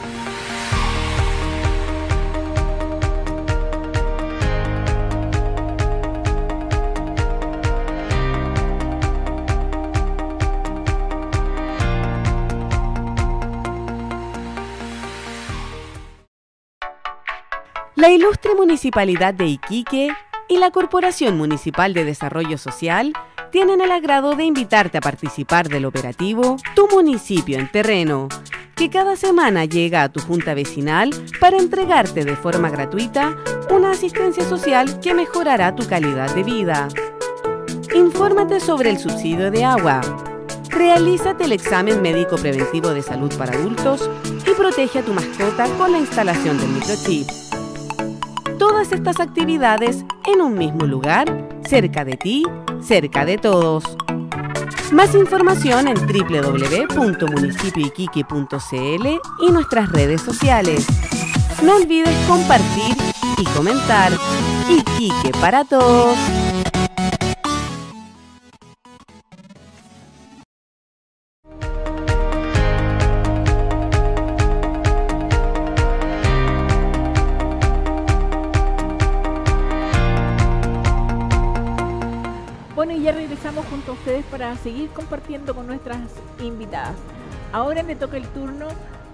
Speaker 6: La ilustre Municipalidad de Iquique y la Corporación Municipal de Desarrollo Social tienen el agrado de invitarte a participar del operativo Tu municipio en terreno, que cada semana llega a tu junta vecinal para entregarte de forma gratuita una asistencia social que mejorará tu calidad de vida. Infórmate sobre el subsidio de agua. Realízate el examen médico preventivo de salud para adultos y protege a tu mascota con la instalación del microchip. Todas estas actividades en un mismo lugar, cerca de ti, cerca de todos. Más información en www.municipioiquique.cl y nuestras redes sociales. No olvides compartir y comentar. Iquique para todos.
Speaker 1: Regresamos junto a ustedes para seguir compartiendo con nuestras invitadas. Ahora le toca el turno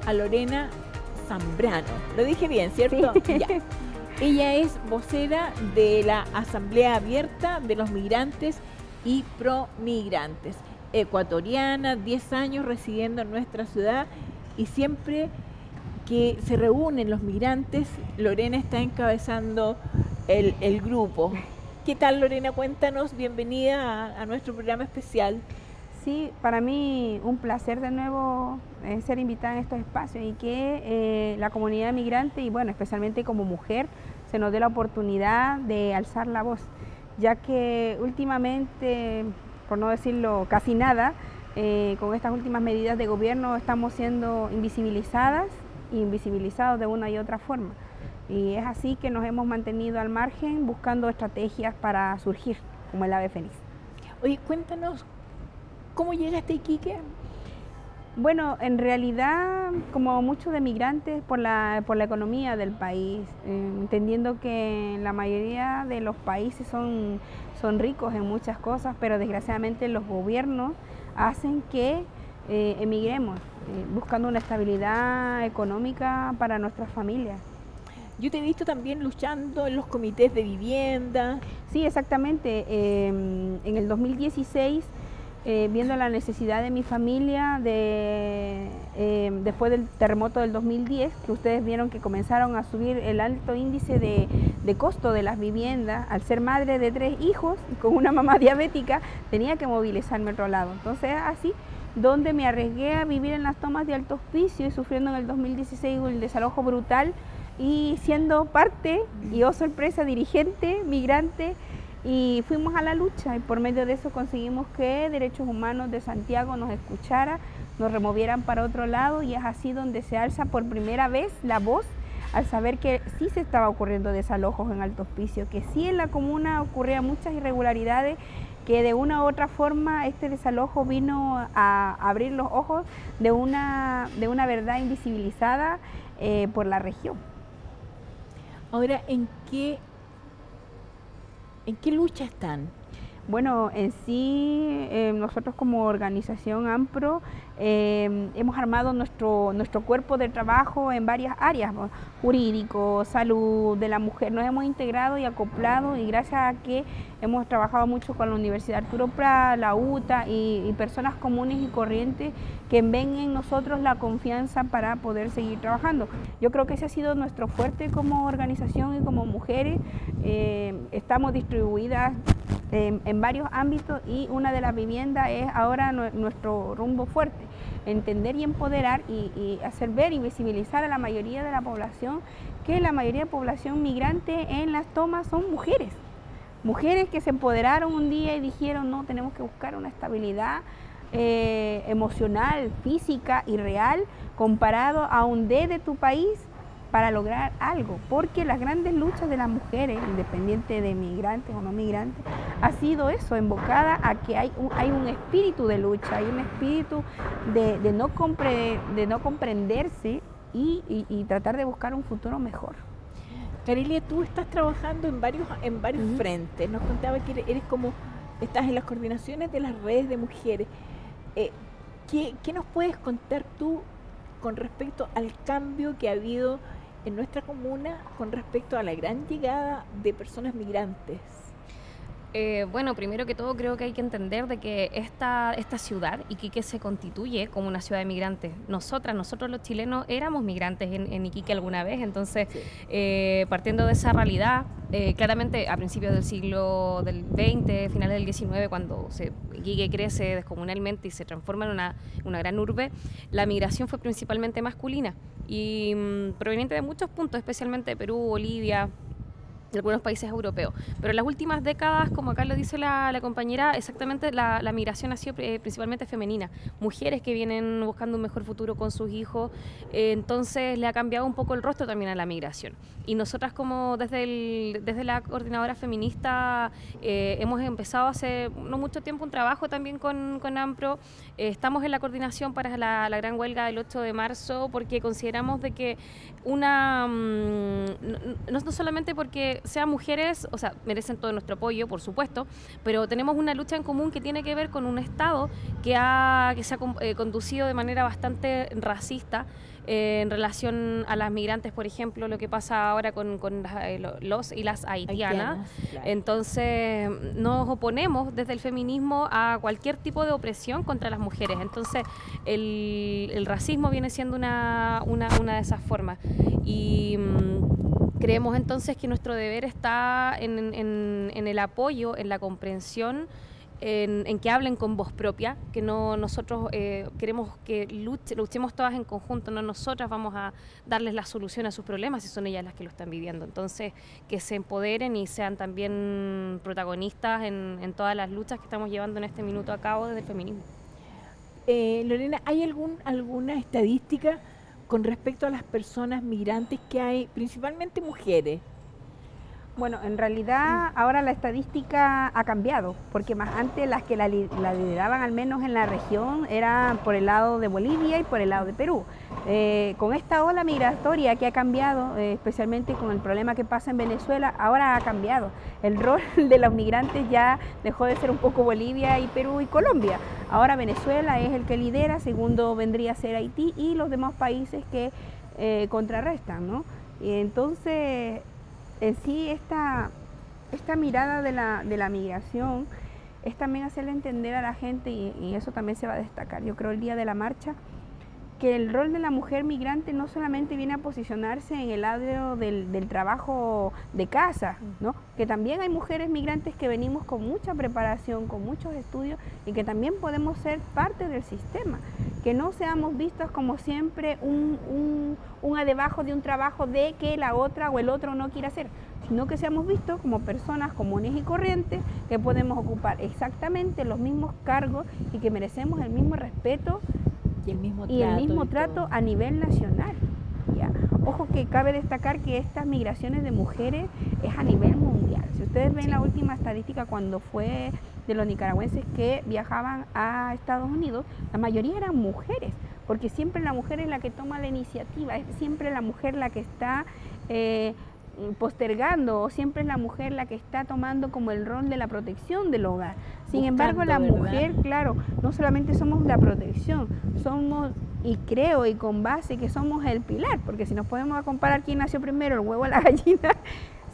Speaker 1: a Lorena Zambrano. Lo dije bien, ¿cierto? Ya. Ella es vocera de la Asamblea Abierta de los Migrantes y Promigrantes. Ecuatoriana, 10 años residiendo en nuestra ciudad y siempre que se reúnen los migrantes, Lorena está encabezando el, el grupo. ¿Qué tal Lorena? Cuéntanos, bienvenida a, nuestro programa especial.
Speaker 7: Sí, para mí un placer de nuevo eh, ser invitada en estos espacios y que eh, la comunidad migrante y bueno, especialmente como mujer, se nos dé la oportunidad de alzar la voz, ya que últimamente por no decirlo casi nada, eh, con estas últimas medidas de gobierno estamos siendo invisibilizadas e invisibilizados de una y otra forma. Y es así que nos hemos mantenido al margen buscando estrategias para surgir, como el ave fénix.
Speaker 1: Oye, cuéntanos, ¿cómo llegaste a Iquique?
Speaker 7: Bueno, en realidad, como muchos de migrantes, por la, por la economía del país, eh, entendiendo que la mayoría de los países son, son ricos en muchas cosas, pero desgraciadamente los gobiernos hacen que eh, emigremos, eh, buscando una estabilidad económica para nuestras familias.
Speaker 1: Yo te he visto también luchando en los comités de vivienda.
Speaker 7: Sí, exactamente. Em, en el 2016, eh, viendo la necesidad de mi familia, de, em, después del terremoto del 2010, que ustedes vieron que comenzaron a subir el alto índice de, costo de las viviendas, al ser madre de tres hijos y con una mamá diabética, tenía que movilizarme a otro lado. Entonces, así donde me arriesgué a vivir en las tomas de alto hospicio y sufriendo en el 2016 un desalojo brutal y siendo parte, y oh sorpresa, dirigente, migrante, y fuimos a la lucha y por medio de eso conseguimos que Derechos Humanos de Santiago nos escuchara, nos removieran para otro lado y es así donde se alza por primera vez la voz al saber que sí se estaba ocurriendo desalojos en Alto Hospicio, que sí en la comuna ocurrían muchas irregularidades, que de una u otra forma este desalojo vino a abrir los ojos de una, de una verdad invisibilizada eh, por la región.
Speaker 1: Ahora, ¿en qué, en qué lucha están?
Speaker 7: Bueno, en sí, eh, nosotros como organización AMPRO eh, hemos armado nuestro, nuestro cuerpo de trabajo en varias áreas, jurídico, salud de la mujer. Nos hemos integrado y acoplado y gracias a que hemos trabajado mucho con la Universidad Arturo Prat, la UTA y, personas comunes y corrientes que ven en nosotros la confianza para poder seguir trabajando. Yo creo que ese ha sido nuestro fuerte como organización y como mujeres. Eh, estamos distribuidas en, varios ámbitos y una de las viviendas es ahora nuestro rumbo fuerte, entender y empoderar y, hacer ver y visibilizar a la mayoría de la población que la mayoría de la población migrante en las tomas son mujeres. Mujeres que se empoderaron un día y dijeron, no, tenemos que buscar una estabilidad eh, emocional, física y real comparado a un D de tu país para lograr algo, porque las grandes luchas de las mujeres, independiente de migrantes o no migrantes, ha sido eso, invocada a que hay un, hay un espíritu de lucha, hay un espíritu de, no, de no comprenderse y, tratar de buscar un futuro mejor.
Speaker 1: Carilia, tú estás trabajando en varios, en varios frentes, nos contaba que eres, como, estás en las coordinaciones de las redes de mujeres. Eh, ¿qué, ¿Qué nos puedes contar tú con respecto al cambio que ha habido en nuestra comuna con respecto a la gran llegada de personas migrantes?
Speaker 2: Eh, bueno, primero que todo creo que hay que entender de que esta, esta ciudad, Iquique, se constituye como una ciudad de migrantes. Nosotras, nosotros los chilenos éramos migrantes en, Iquique alguna vez, entonces eh, partiendo de esa realidad, eh, claramente a principios del siglo del 20, finales del 19, cuando se, Iquique crece descomunalmente y se transforma en una, una gran urbe, la migración fue principalmente masculina y mm, proveniente de muchos puntos, especialmente de Perú, Bolivia, algunos países europeos. Pero en las últimas décadas, como acá lo dice la, compañera, exactamente la, migración ha sido eh, principalmente femenina. Mujeres que vienen buscando un mejor futuro con sus hijos, eh, entonces le ha cambiado un poco el rostro también a la migración. Y nosotras como desde, desde la coordinadora feminista eh, hemos empezado hace no mucho tiempo un trabajo también con, con AMPRO. estamos en la coordinación para la, la, gran huelga del 8 de marzo porque consideramos de que una, mm, no, no solamente porque sean mujeres, o sea, merecen todo nuestro apoyo, por supuesto, pero tenemos una lucha en común que tiene que ver con un Estado que, ha, que se ha eh, conducido de manera bastante racista eh, en relación a las migrantes, por ejemplo, lo que pasa ahora con, eh, los y las haitianas. Entonces, nos oponemos desde el feminismo a cualquier tipo de opresión contra las mujeres. Entonces, el, racismo viene siendo una, una, una de esas formas. Y. Mm, Creemos entonces que nuestro deber está en, el apoyo, en la comprensión en, que hablen con voz propia, que no nosotros eh, queremos que luchemos todas en conjunto, no nosotras vamos a darles la solución a sus problemas y son ellas las que lo están viviendo. Entonces, que se empoderen y sean también protagonistas en, todas las luchas que estamos llevando en este minuto a cabo desde el feminismo.
Speaker 1: Eh, Lorena, ¿hay algún, alguna estadística con respecto a las personas migrantes que hay, principalmente mujeres?
Speaker 7: Bueno, en realidad ahora la estadística ha cambiado, porque más antes las que la, lideraban al menos en la región eran por el lado de Bolivia y por el lado de Perú. Eh, con esta ola migratoria que ha cambiado, eh, especialmente con el problema que pasa en Venezuela, ahora ha cambiado. El rol de los migrantes ya dejó de ser un poco Bolivia y Perú y Colombia. Ahora Venezuela es el que lidera, segundo vendría a ser Haití y los demás países que eh, contrarrestan, ¿no? Y entonces en sí esta, esta mirada de la, de la migración es también hacerle entender a la gente, y, eso también se va a destacar, yo creo, el día de la marcha, que el rol de la mujer migrante no solamente viene a posicionarse en el lado del, del, trabajo de casa, ¿no? que también hay mujeres migrantes que venimos con mucha preparación, con muchos estudios y que también podemos ser parte del sistema, que no seamos vistos como siempre un, un, un adebajo de un trabajo de que la otra o el otro no quiere hacer, sino que seamos vistos como personas comunes y corrientes que podemos ocupar exactamente los mismos cargos y que merecemos el mismo respeto
Speaker 1: y el mismo
Speaker 7: trato, el mismo trato a nivel nacional. ¿ya? Ojo que cabe destacar que estas migraciones de mujeres es a nivel mundial. Si ustedes ven la última estadística cuando fue de los nicaragüenses que viajaban a Estados Unidos, la mayoría eran mujeres, porque siempre la mujer es la que toma la iniciativa, es siempre la mujer la que está eh, postergando o siempre es la mujer la que está tomando como el rol de la protección del hogar. Sin embargo, la mujer, claro, no solamente somos la protección, somos, y creo y con base que somos el pilar, porque si nos podemos comparar quién nació primero, el huevo o la gallina,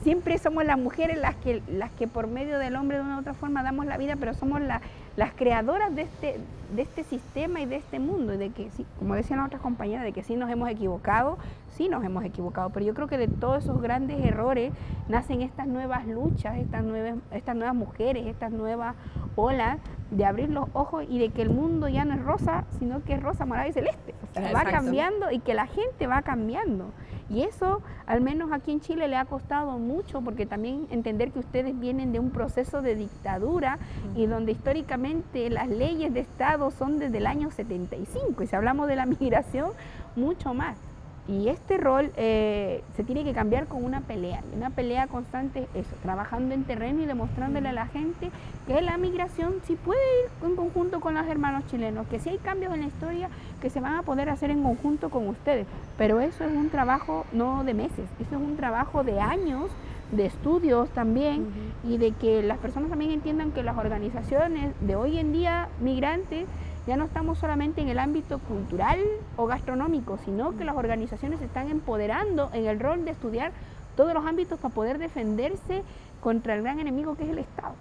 Speaker 7: siempre somos las mujeres las que, las que por medio del hombre de una u otra forma damos la vida, pero somos las creadoras de este, de este sistema y de este mundo. Y de que, como decían las otras compañeras, de que sí nos hemos equivocado, sí nos hemos equivocado. Pero yo creo que de todos esos grandes errores nacen estas nuevas luchas, estas nuevas, estas nuevas mujeres, estas nuevas olas de abrir los ojos y de que el mundo ya no es rosa, sino que es rosa, morada y celeste. va cambiando y que la gente va cambiando. Y eso, al menos aquí en Chile, le ha costado mucho, porque también entender que ustedes vienen de un proceso de dictadura y donde históricamente las leyes de Estado son desde el año 75, y si hablamos de la migración, mucho más. Y este rol eh, se tiene que cambiar con una pelea, una pelea constante, eso, trabajando en terreno y demostrándole a la gente que la migración sí puede ir en conjunto con los hermanos chilenos, que si hay cambios en la historia que se van a poder hacer en conjunto con ustedes. Pero eso es un trabajo no de meses, eso es un trabajo de años de estudios también y de que las personas también entiendan que las organizaciones de hoy en día migrantes ya no estamos solamente en el ámbito cultural o gastronómico, sino que las organizaciones se están empoderando en el rol de estudiar todos los ámbitos para poder defenderse contra el gran enemigo que es el Estado.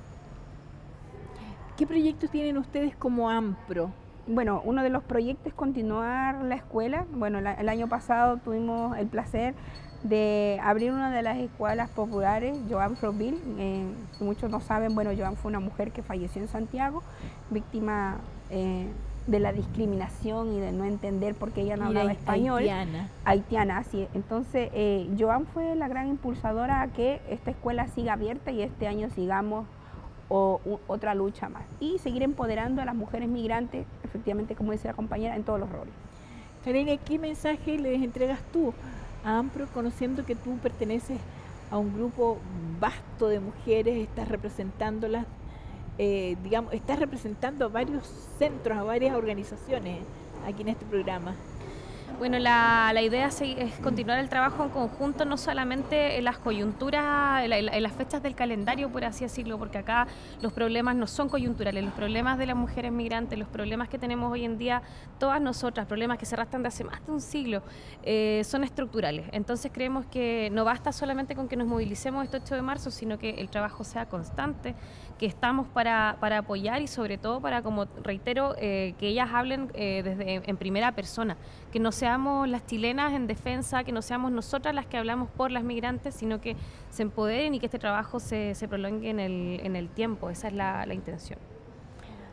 Speaker 1: ¿Qué proyectos tienen ustedes como AMPRO?
Speaker 7: Bueno, uno de los proyectos es continuar la escuela. Bueno, el año pasado tuvimos el placer de abrir una de las escuelas populares, Joan Frobville. Eh, muchos no saben, bueno, Joan fue una mujer que falleció en Santiago, víctima eh, de la discriminación y de no entender por qué ella no hablaba español.
Speaker 1: Haitiana.
Speaker 7: Haitiana, así. Entonces, eh, Joan fue la gran impulsadora a que esta escuela siga abierta y este año sigamos otra lucha más. Y seguir empoderando a las mujeres migrantes, efectivamente, como dice la compañera, en todos los roles.
Speaker 1: Karine, ¿qué mensaje les entregas tú a AMPRO conociendo que tú perteneces a un grupo vasto de mujeres, estás representándolas eh, digamos, estás representando a varios centros, a varias organizaciones aquí en este programa.
Speaker 2: Bueno, la, la idea es continuar el trabajo en conjunto, no solamente en las coyunturas, en, las fechas del calendario, por así decirlo, porque acá los problemas no son coyunturales, los problemas de las mujeres migrantes, los problemas que tenemos hoy en día, todas nosotras, problemas que se arrastran de hace más de un siglo, eh, son estructurales. Entonces creemos que no basta solamente con que nos movilicemos este 8 de marzo, sino que el trabajo sea constante, que estamos para, para apoyar y sobre todo para, como reitero, eh, que ellas hablen eh, desde en primera persona, que no sea seamos las chilenas en defensa, que no seamos nosotras las que hablamos por las migrantes, sino que se empoderen y que este trabajo se, se prolongue en el, en el tiempo. Esa es la, la intención.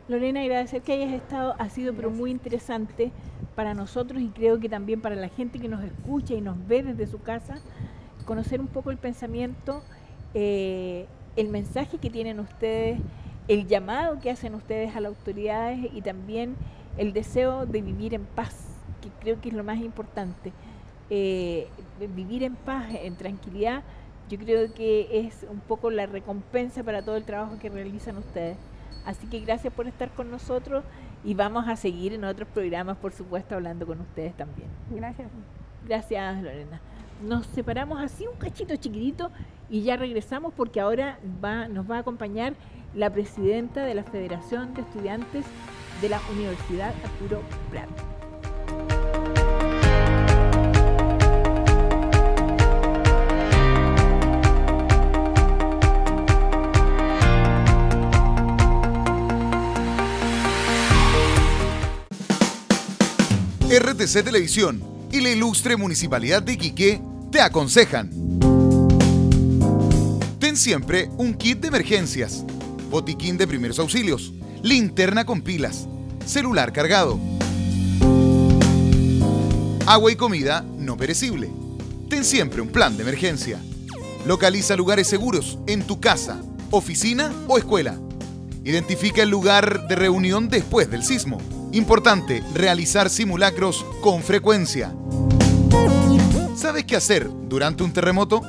Speaker 1: Lorena, agradecer que hayas estado, ha sido pero muy interesante para nosotros y creo que también para la gente que nos escucha y nos ve desde su casa, conocer un poco el pensamiento, eh, el mensaje que tienen ustedes, el llamado que hacen ustedes a las autoridades y también el deseo de vivir en paz, creo que es lo más importante. Eh, vivir en paz, en tranquilidad, yo creo que es un poco la recompensa para todo el trabajo que realizan ustedes. Así que gracias por estar con nosotros y vamos a seguir en otros programas, por supuesto, hablando con ustedes también.
Speaker 7: Gracias.
Speaker 1: Gracias, Lorena. Nos separamos así un cachito chiquitito y ya regresamos porque ahora va, nos va a acompañar la presidenta de la Federación de Estudiantes de la Universidad Arturo Prat.
Speaker 8: RTC Televisión y la ilustre Municipalidad de Iquique te aconsejan. Ten siempre un kit de emergencias, botiquín de primeros auxilios, linterna con pilas, celular cargado, agua y comida no perecible. Ten siempre un plan de emergencia. Localiza lugares seguros en tu casa, oficina o escuela. Identifica el lugar de reunión después del sismo. Importante, realizar simulacros con frecuencia. ¿Sabes qué hacer durante un terremoto?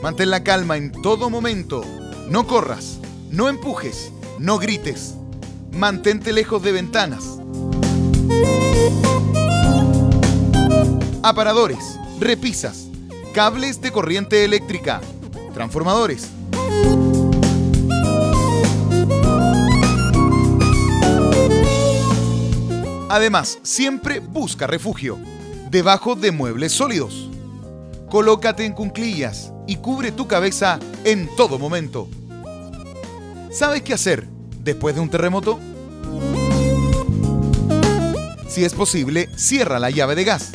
Speaker 8: Mantén la calma en todo momento. No corras, no empujes, no grites. Mantente lejos de ventanas. Aparadores, repisas, cables de corriente eléctrica, transformadores. Además, siempre busca refugio, debajo de muebles sólidos. Colócate en cunclillas y cubre tu cabeza en todo momento. ¿Sabes qué hacer después de un terremoto? Si es posible, cierra la llave de gas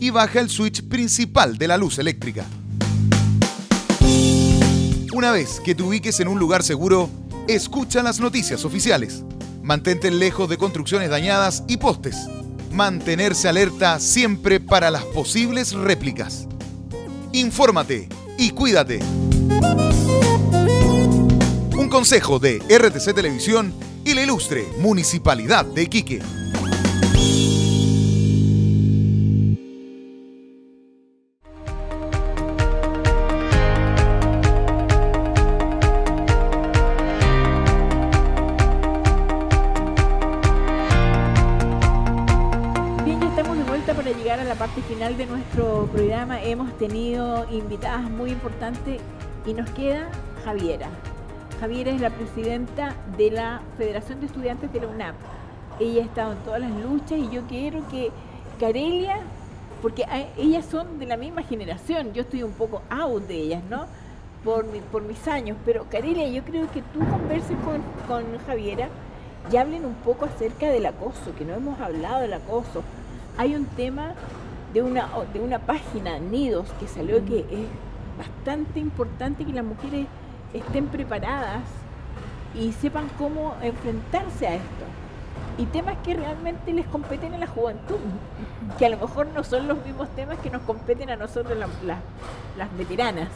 Speaker 8: y baja el switch principal de la luz eléctrica. Una vez que te ubiques en un lugar seguro, escucha las noticias oficiales. Mantente lejos de construcciones dañadas y postes. Mantenerse alerta siempre para las posibles réplicas. Infórmate y cuídate. Un consejo de RTC Televisión y la ilustre Municipalidad de Iquique.
Speaker 1: Hemos tenido invitadas muy importantes y nos queda Javiera. Javiera es la presidenta de la Federación de Estudiantes de la UNAP. Ella ha estado en todas las luchas y yo quiero que Carelia, porque ellas son de la misma generación, yo estoy un poco out de ellas, ¿no? Por, mis años, pero Carelia, yo creo que tú converses con, con Javiera y hablen un poco acerca del acoso, que no hemos hablado del acoso. Hay un tema de una, de una página, Nidos, que salió que es bastante importante que las mujeres estén preparadas y sepan cómo enfrentarse a esto. Y temas que realmente les competen a la juventud, que a lo mejor no son los mismos temas que nos competen a nosotros las veteranas.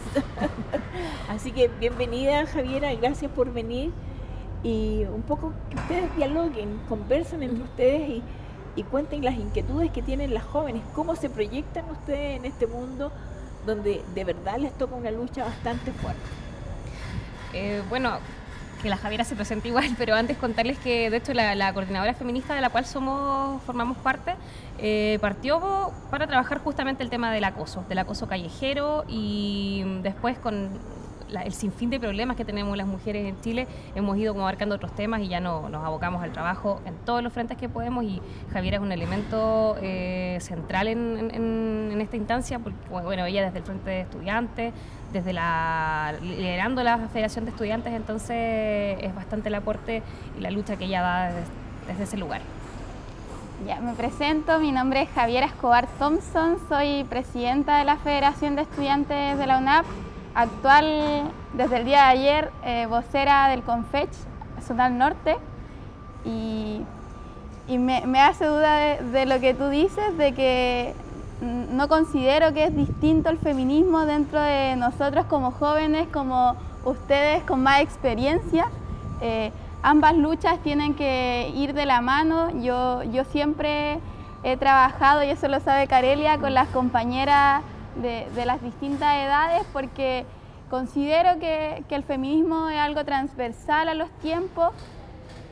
Speaker 1: Así que bienvenida Javiera, gracias por venir y un poco que ustedes dialoguen, conversen entre ustedes y, y cuenten las inquietudes que tienen las jóvenes, cómo se proyectan ustedes en este mundo donde de verdad les toca una lucha bastante fuerte.
Speaker 2: Eh, bueno, que la Javiera se presente igual, pero antes contarles que de hecho la, coordinadora feminista de la cual somos formamos parte eh, partió para trabajar justamente el tema del acoso, del acoso callejero y después con el sinfín de problemas que tenemos las mujeres en Chile, hemos ido como abarcando otros temas y ya no, nos abocamos al trabajo en todos los frentes que podemos y Javiera es un elemento eh, central en, esta instancia, porque bueno, ella desde el Frente de Estudiantes, desde la liderando la Federación de Estudiantes, entonces es bastante el aporte y la lucha que ella da desde, desde ese lugar.
Speaker 9: Ya, me presento, mi nombre es Javiera Escobar Thompson, soy presidenta de la Federación de Estudiantes de la UNAP actual desde el día de ayer, eh, vocera del CONFECH, zona norte y, me, hace duda de, lo que tú dices, de que no considero que es distinto el feminismo dentro de nosotros como jóvenes, como ustedes con más experiencia. Eh, ambas luchas tienen que ir de la mano. Yo, yo siempre he trabajado, y eso lo sabe Carelia, con las compañeras de, las distintas edades porque considero que, el feminismo es algo transversal a los tiempos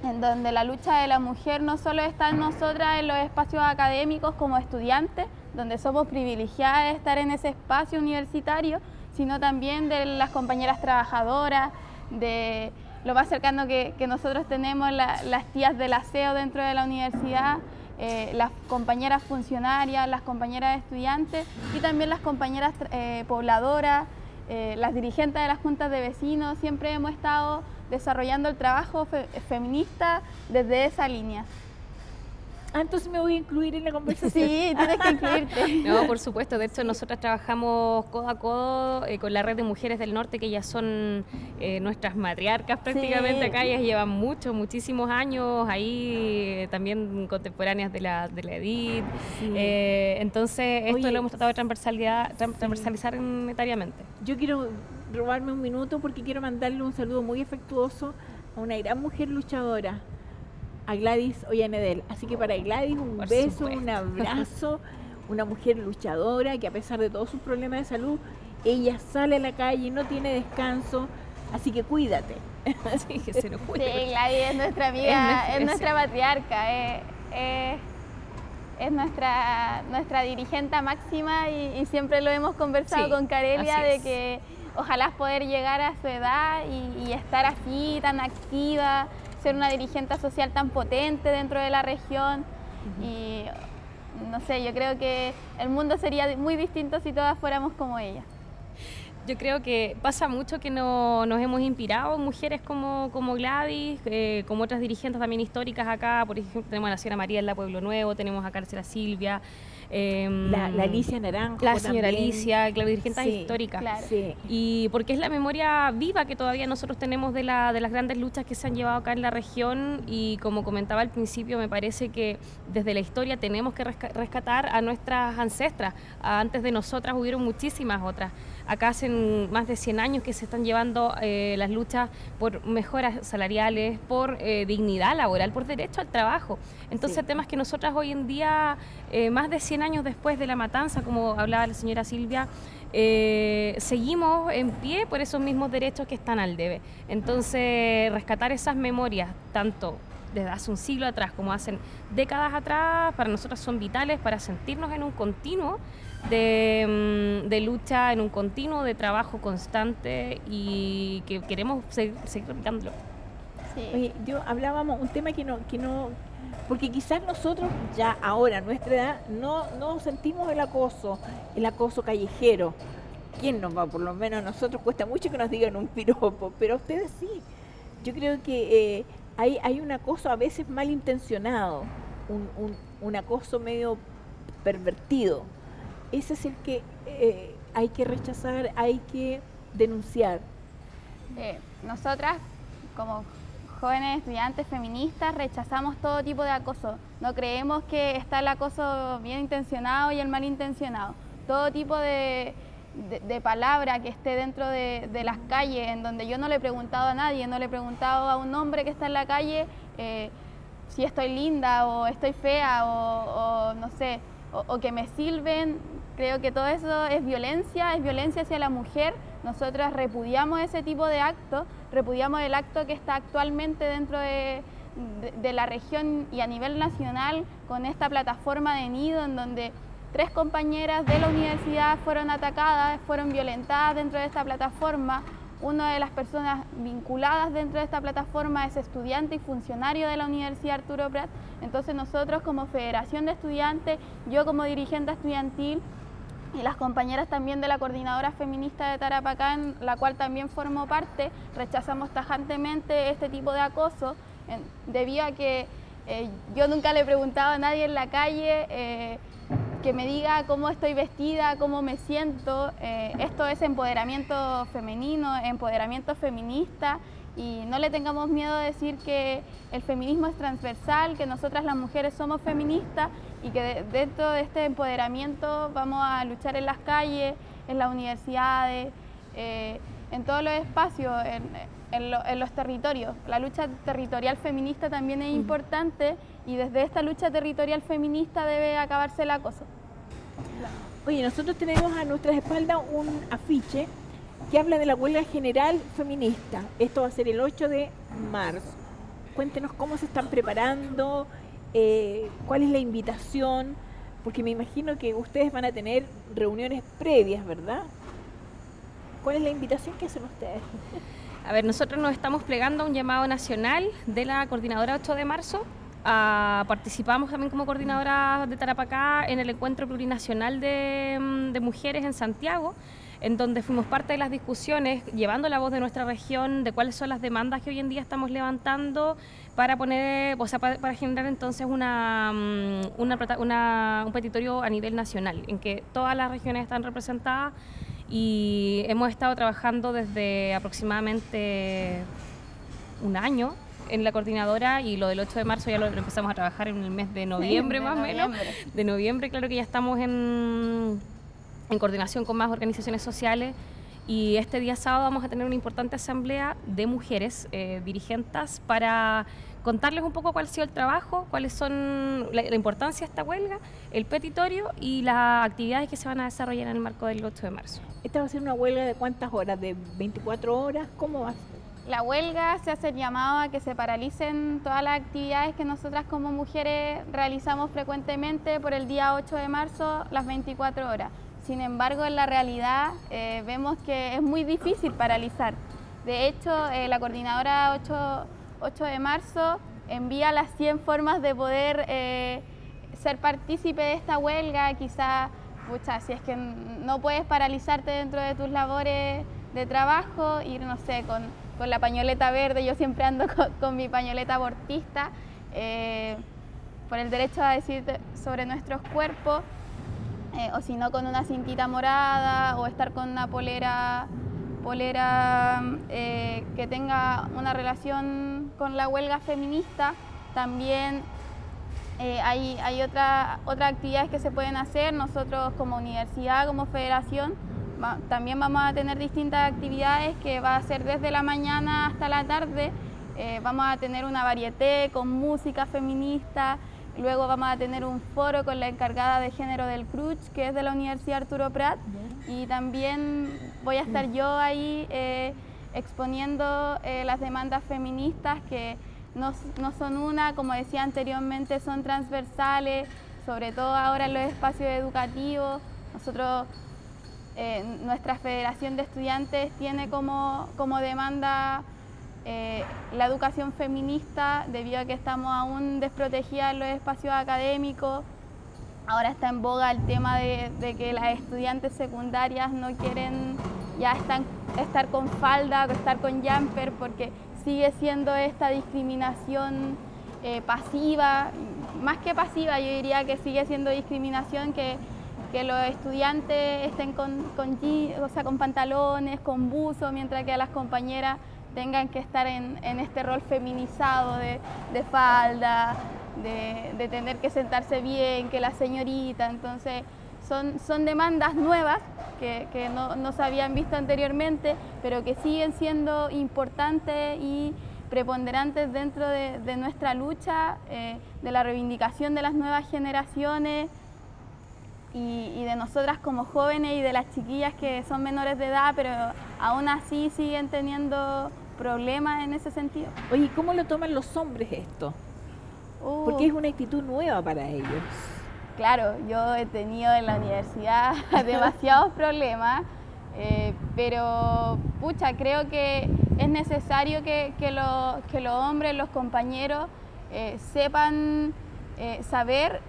Speaker 9: en donde la lucha de la mujer no solo está en nosotras en los espacios académicos como estudiantes, donde somos privilegiadas de estar en ese espacio universitario, sino también de las compañeras trabajadoras, de lo más cercano que, nosotros tenemos, las tías del aseo dentro de la universidad, eh, las compañeras funcionarias, las compañeras estudiantes y también las compañeras eh, pobladoras, eh, las dirigentes de las juntas de vecinos, siempre hemos estado desarrollando el trabajo feminista desde esa línea.
Speaker 1: Ah, entonces me voy a incluir en la conversación.
Speaker 9: Sí, tienes que incluirte.
Speaker 2: No, por supuesto. De hecho, nosotras trabajamos codo a codo eh, con la red de mujeres del norte, que ya son eh, nuestras matriarcas prácticamente acá. Ellas llevan muchos, muchísimos años ahí, eh, también contemporáneas de la, de la EDIT. entonces, esto lo hemos tratado de transversalidad, transversalizar netariamente.
Speaker 1: Yo quiero robarme un minuto porque quiero mandarle un saludo muy afectuoso a una gran mujer luchadora a Gladys Ollanedel. Así que para Gladys un beso, un abrazo, una mujer luchadora que a pesar de todos sus problemas de salud, ella sale a la calle y no tiene descanso, así que cuídate.
Speaker 9: así que se nos Sí, Gladys es nuestra amiga, es, nuestra patriarca, es, es, nuestra, nuestra dirigente máxima y, siempre lo hemos conversado con Carelia de que ojalá poder llegar a su edad y, y estar así, tan activa ser una dirigente social tan potente dentro de la región. Y no sé, yo creo que el mundo sería muy distinto si todas fuéramos como ella.
Speaker 2: Yo creo que pasa mucho que no, nos hemos inspirado mujeres como, como Gladys, eh, como otras dirigentes también históricas acá, por ejemplo tenemos a la señora María en la Pueblo Nuevo, tenemos a Cárcel Silvia,
Speaker 1: Em, la, Alicia Naranjo.
Speaker 2: La señora Alicia, la dirigente histórica. Y porque es la memoria viva que todavía nosotros tenemos de, la, de las grandes luchas que se han llevado acá en la región y como comentaba al principio, me parece que desde la historia tenemos que rescatar a nuestras ancestras. Antes de nosotras hubieron muchísimas otras. Acá hacen más de 100 años que se están llevando eh, las luchas por mejoras salariales, por eh, dignidad laboral, por derecho al trabajo. Entonces, temas que nosotras hoy en día, eh, más de 100 años después de la matanza, como hablaba la señora Silvia, seguimos en pie por esos mismos derechos que están al debe. Entonces, rescatar esas memorias, tanto desde hace un siglo atrás como hacen décadas atrás, para nosotros son vitales para sentirnos en un continuo Mm, de, lucha, en un continuo de trabajo constante y que queremos seguir, seguir
Speaker 1: Oye, yo hablábamos un tema que no, que no, porque quizás nosotros ya ahora, nuestra edad, no, no sentimos el acoso, el acoso callejero. ¿Quién nos va? Por lo menos a nosotros cuesta mucho que nos digan un piropo, pero a ustedes sí. Yo creo que eh, hay, hay un acoso a veces malintencionado, un, un, un acoso medio pervertido ese es el que eh, hay que rechazar, hay que denunciar.
Speaker 9: Eh, nosotras, como jóvenes estudiantes feministas, rechazamos todo tipo de acoso. No creemos que está el acoso bien intencionado y el mal intencionado. Todo tipo de, palabra que esté dentro de, las calles, en donde yo no le he preguntado a nadie, no le he preguntado a un hombre que está en la calle eh, si estoy linda o estoy fea o, no sé, o, que me sirven Creo que todo eso es violencia, es violencia hacia la mujer. Nosotros repudiamos ese tipo de acto, repudiamos el acto que está actualmente dentro de, la región y a nivel nacional con esta plataforma de nido en donde tres compañeras de la universidad fueron atacadas, fueron violentadas dentro de esta plataforma. Una de las personas vinculadas dentro de esta plataforma es estudiante y funcionario de la Universidad Arturo Prat. Entonces nosotros como Federación de Estudiantes, yo como dirigente estudiantil, y las compañeras también de la Coordinadora Feminista de Tarapacán, la cual también formó parte, rechazamos tajantemente este tipo de acoso, debido a que eh, yo nunca le he preguntado a nadie en la calle eh, que me diga cómo estoy vestida, cómo me siento. Eh, esto es empoderamiento femenino, empoderamiento feminista y no le tengamos miedo a decir que el feminismo es transversal, que nosotras las mujeres somos feministas y que dentro de este empoderamiento vamos a luchar en las calles, en las universidades, eh, en todos los espacios, en, los territorios. La lucha territorial feminista también es importante y desde esta lucha territorial feminista debe acabarse el acoso.
Speaker 1: Oye, nosotros tenemos a nuestras espaldas un afiche que habla de la huelga general feminista. Esto va a ser el 8 de marzo. Cuéntenos cómo se están preparando, eh, cuál es la invitación, porque me imagino que ustedes van a tener reuniones previas, ¿verdad? ¿Cuál es la invitación que hacen ustedes?
Speaker 2: A ver, nosotros nos estamos plegando a un llamado nacional de la coordinadora 8 de marzo. Ah, participamos también como coordinadora de Tarapacá en el encuentro plurinacional de, mm, de mujeres en Santiago en donde fuimos parte de las discusiones, llevando la voz de nuestra región, de cuáles son las demandas que hoy en día estamos levantando para poner, o sea, para, generar entonces una, mm, una, un petitorio a nivel nacional, en que todas las regiones están representadas y hemos estado trabajando desde aproximadamente un año en la coordinadora y lo del 8 de marzo ya lo empezamos a trabajar en el mes de noviembre más o menos. De noviembre, claro que ya estamos en en coordinación con más organizaciones sociales. Y este día sábado vamos a tener una importante asamblea de mujeres eh, dirigentes para contarles un poco cuál ha sido el trabajo, cuáles son la, importancia de esta huelga, el petitorio y las actividades que se van a desarrollar en el marco del 8 de marzo.
Speaker 1: ¿Esta va a ser una huelga de cuántas horas? ¿De 24 horas? ¿Cómo va a ser?
Speaker 9: La huelga se hace llamado a que se paralicen todas las actividades que nosotras como mujeres realizamos frecuentemente por el día 8 de marzo, las 24 horas. Sin embargo, en la realidad eh, vemos que es muy difícil paralizar. De hecho, eh, la coordinadora 8, de marzo envía las 100 formas de poder eh, ser partícipe de esta huelga. Quizá, pucha, si es que no puedes paralizarte dentro de tus labores de trabajo, ir, no sé, con, la pañoleta verde, yo siempre ando con, mi pañoleta abortista, por el derecho a decir sobre nuestros cuerpos. Eh, o si no con una cintita morada o estar con una polera, polera eh, que tenga una relación con la huelga feminista. También eh, hay, hay otras actividades que se pueden hacer. Nosotros como universidad, como federación, también vamos a tener distintas actividades que va a ser desde la mañana hasta la tarde. vamos a tener una varieté con música feminista, Luego vamos a tener un foro con la encargada de género del CRUCH, que es de la Universidad Arturo Prat, y también voy a estar yo ahí eh, exponiendo eh, las demandas feministas que no, son una, como decía anteriormente, son transversales, sobre todo ahora en los espacios educativos. Nosotros, eh, nuestra Federación de Estudiantes tiene como, como demanda eh, la educación feminista, debido a que estamos aún desprotegidas en los espacios académicos. Ahora está en boga el tema de, que las estudiantes secundarias no quieren ya están, estar con falda estar con jumper porque sigue siendo esta discriminación eh, pasiva, más que pasiva, yo diría que sigue siendo discriminación que, los estudiantes estén con, con pantalones, con buzo, mientras que a las compañeras tengan que estar en, este rol feminizado de, falda, de, tener que sentarse bien, que la señorita, entonces son, son demandas nuevas que, no, se habían visto anteriormente, pero que siguen siendo importantes y preponderantes dentro de, nuestra lucha, eh, de la reivindicación de las nuevas generaciones y, y, de nosotras como jóvenes y de las chiquillas que son menores de edad, pero aún así siguen teniendo problemas en ese sentido.
Speaker 1: Oye, ¿cómo lo toman los hombres esto? Porque es una actitud nueva para ellos.
Speaker 9: Claro, yo he tenido en la universidad demasiados problemas, eh, pero pucha, creo que es necesario que, que, que los hombres, los compañeros, eh, sepan eh, saber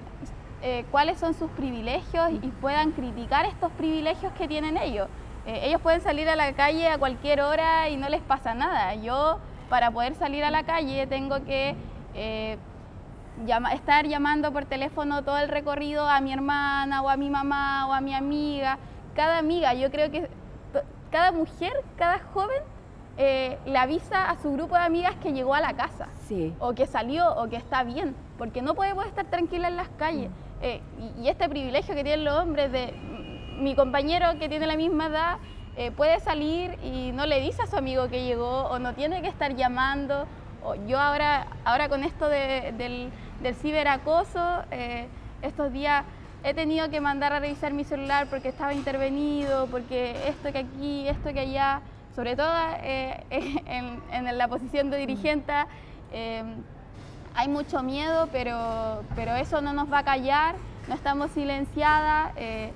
Speaker 9: cuáles son sus privilegios y puedan criticar estos privilegios que tienen ellos. Eh, ellos pueden salir a la calle a cualquier hora y no les pasa nada. Yo, para poder salir a la calle, tengo que eh, estar llamando por teléfono todo el recorrido a mi hermana o a mi mamá o a mi amiga. Cada amiga, yo creo que cada mujer, cada joven eh, le avisa a su grupo de amigas que llegó a la casa,
Speaker 1: Sí.
Speaker 9: o que salió, o que está bien, porque no podemos estar tranquila en las calles.
Speaker 1: Mm.
Speaker 9: Eh, y, este privilegio que tienen los hombres de mi compañero que tiene la misma edad eh, puede salir y no le dice a su amigo que llegó, o no tiene que estar llamando. O yo ahora, ahora con esto de- del, del ciberacoso, eh, estos días he tenido que mandar a revisar mi celular porque estaba intervenido, porque esto que aquí, esto que allá, sobre todo en, en la posición de dirigente, hay mucho miedo, pero, pero eso no nos va a callar, no estamos silenciadas, eh,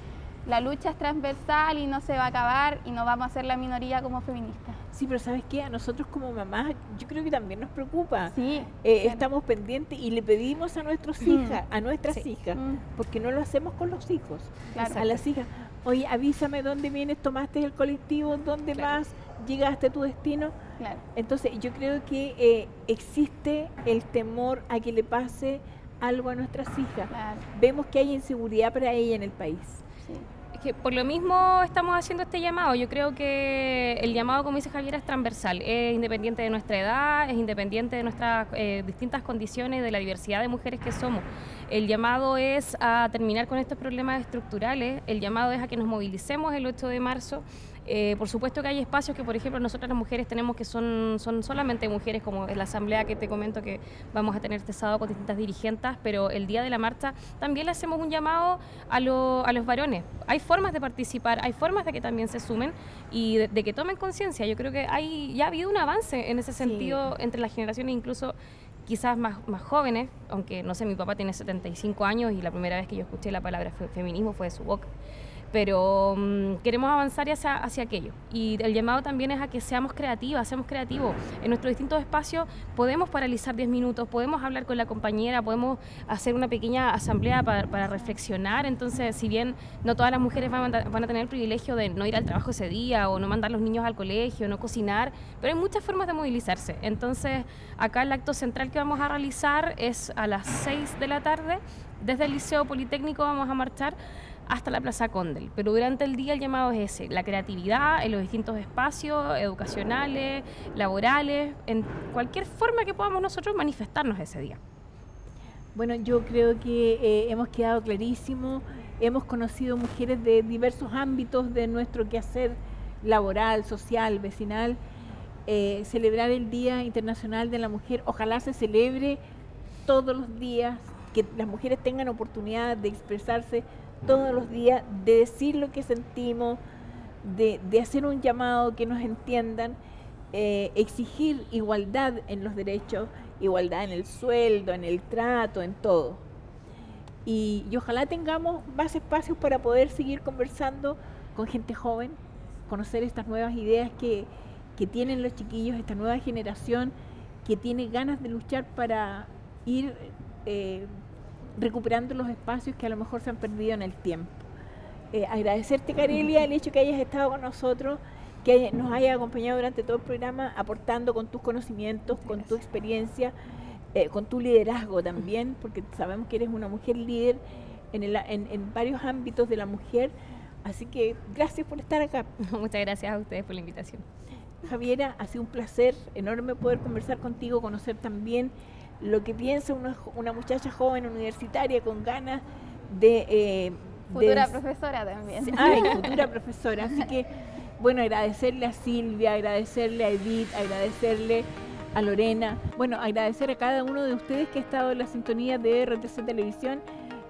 Speaker 9: la lucha es transversal y no se va a acabar y no vamos a ser la minoría como feministas.
Speaker 1: Sí, pero ¿sabes qué? A nosotros como mamás, yo creo que también nos preocupa.
Speaker 9: Sí,
Speaker 1: Eh,
Speaker 9: claro.
Speaker 1: Estamos pendientes y le pedimos a nuestros
Speaker 9: Mm.
Speaker 1: hijas, a nuestras
Speaker 2: Sí.
Speaker 1: hijas,
Speaker 9: Mm.
Speaker 1: porque no lo hacemos con los hijos.
Speaker 9: Claro.
Speaker 1: A las hijas, oye, avísame dónde vienes, tomaste el colectivo, dónde
Speaker 2: Claro.
Speaker 1: vas, llegaste a tu destino.
Speaker 9: Claro.
Speaker 1: Entonces, yo creo que eh, existe el temor a que le pase algo a nuestras hijas.
Speaker 9: Claro,
Speaker 1: Vemos que hay inseguridad para ella en el país.
Speaker 9: sí.
Speaker 2: Es que por lo mismo estamos haciendo este llamado. Yo creo que el llamado, como dice Javier, es transversal. Es independiente de nuestra edad, es independiente de nuestras eh, distintas condiciones, de la diversidad de mujeres que somos. El llamado es a terminar con estos problemas estructurales. El llamado es a que nos movilicemos el 8 de marzo. Eh, por supuesto que hay espacios que, por ejemplo, nosotras las mujeres tenemos que son, son solamente mujeres, como en la asamblea que te comento que vamos a tener este sábado con distintas dirigentes, pero el día de la marcha también le hacemos un llamado a, lo- a los varones. Hay formas de participar, hay formas de que también se sumen y de, de que tomen conciencia. Yo creo que hay, ya ha habido un avance en ese sentido entre las generaciones, incluso quizás más, más jóvenes, aunque no sé, mi papá tiene 75 años y la primera vez que yo escuché la palabra fe- feminismo fue de su boca pero mm, queremos avanzar hacia, hacia aquello. Y el llamado también es a que seamos creativas, seamos creativos. En nuestros distintos espacios podemos paralizar 10 minutos, podemos hablar con la compañera, podemos hacer una pequeña asamblea para, para reflexionar. Entonces, si bien no todas las mujeres van a, van a tener el privilegio de no ir al trabajo ese día o no mandar los niños al colegio, no cocinar, pero hay muchas formas de movilizarse. Entonces, acá el acto central que vamos a realizar es a las 6 de la tarde. Desde el Liceo Politécnico vamos a marchar hasta la Plaza Condel. Pero durante el día el llamado es ese, la creatividad en los distintos espacios educacionales, laborales, en cualquier forma que podamos nosotros manifestarnos ese día.
Speaker 1: Bueno, yo creo que eh, hemos quedado clarísimo, hemos conocido mujeres de diversos ámbitos de nuestro quehacer laboral, social, vecinal. Eh, celebrar el Día Internacional de la Mujer, ojalá se celebre todos los días, que las mujeres tengan oportunidad de expresarse todos los días, de decir lo que sentimos, de, de hacer un llamado que nos entiendan, eh, exigir igualdad en los derechos, igualdad en el sueldo, en el trato, en todo. Y, y ojalá tengamos más espacios para poder seguir conversando con gente joven, conocer estas nuevas ideas que, que tienen los chiquillos, esta nueva generación que tiene ganas de luchar para ir eh, recuperando los espacios que a lo mejor se han perdido en el tiempo. Eh, agradecerte, Carelia, el hecho que hayas estado con nosotros, que nos hayas acompañado durante todo el programa, aportando con tus conocimientos, con tu experiencia, eh, con tu liderazgo también, porque sabemos que eres una mujer líder en, el- en- en varios ámbitos de la mujer. Así que gracias por estar acá.
Speaker 2: Muchas gracias a ustedes por la invitación.
Speaker 1: Javiera, ha sido un placer enorme poder conversar contigo, conocer también lo que piensa una, muchacha joven universitaria con ganas de... eh,
Speaker 9: Futura
Speaker 1: de-
Speaker 9: profesora también.
Speaker 1: Ay, futura profesora. Así que, bueno, agradecerle a Silvia, agradecerle a Edith, agradecerle a Lorena. Bueno, agradecer a cada uno de ustedes que ha estado en la sintonía de RTC Televisión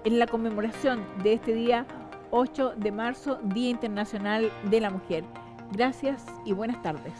Speaker 1: en la conmemoración de este día 8 de marzo, Día Internacional de la Mujer. Gracias y buenas tardes.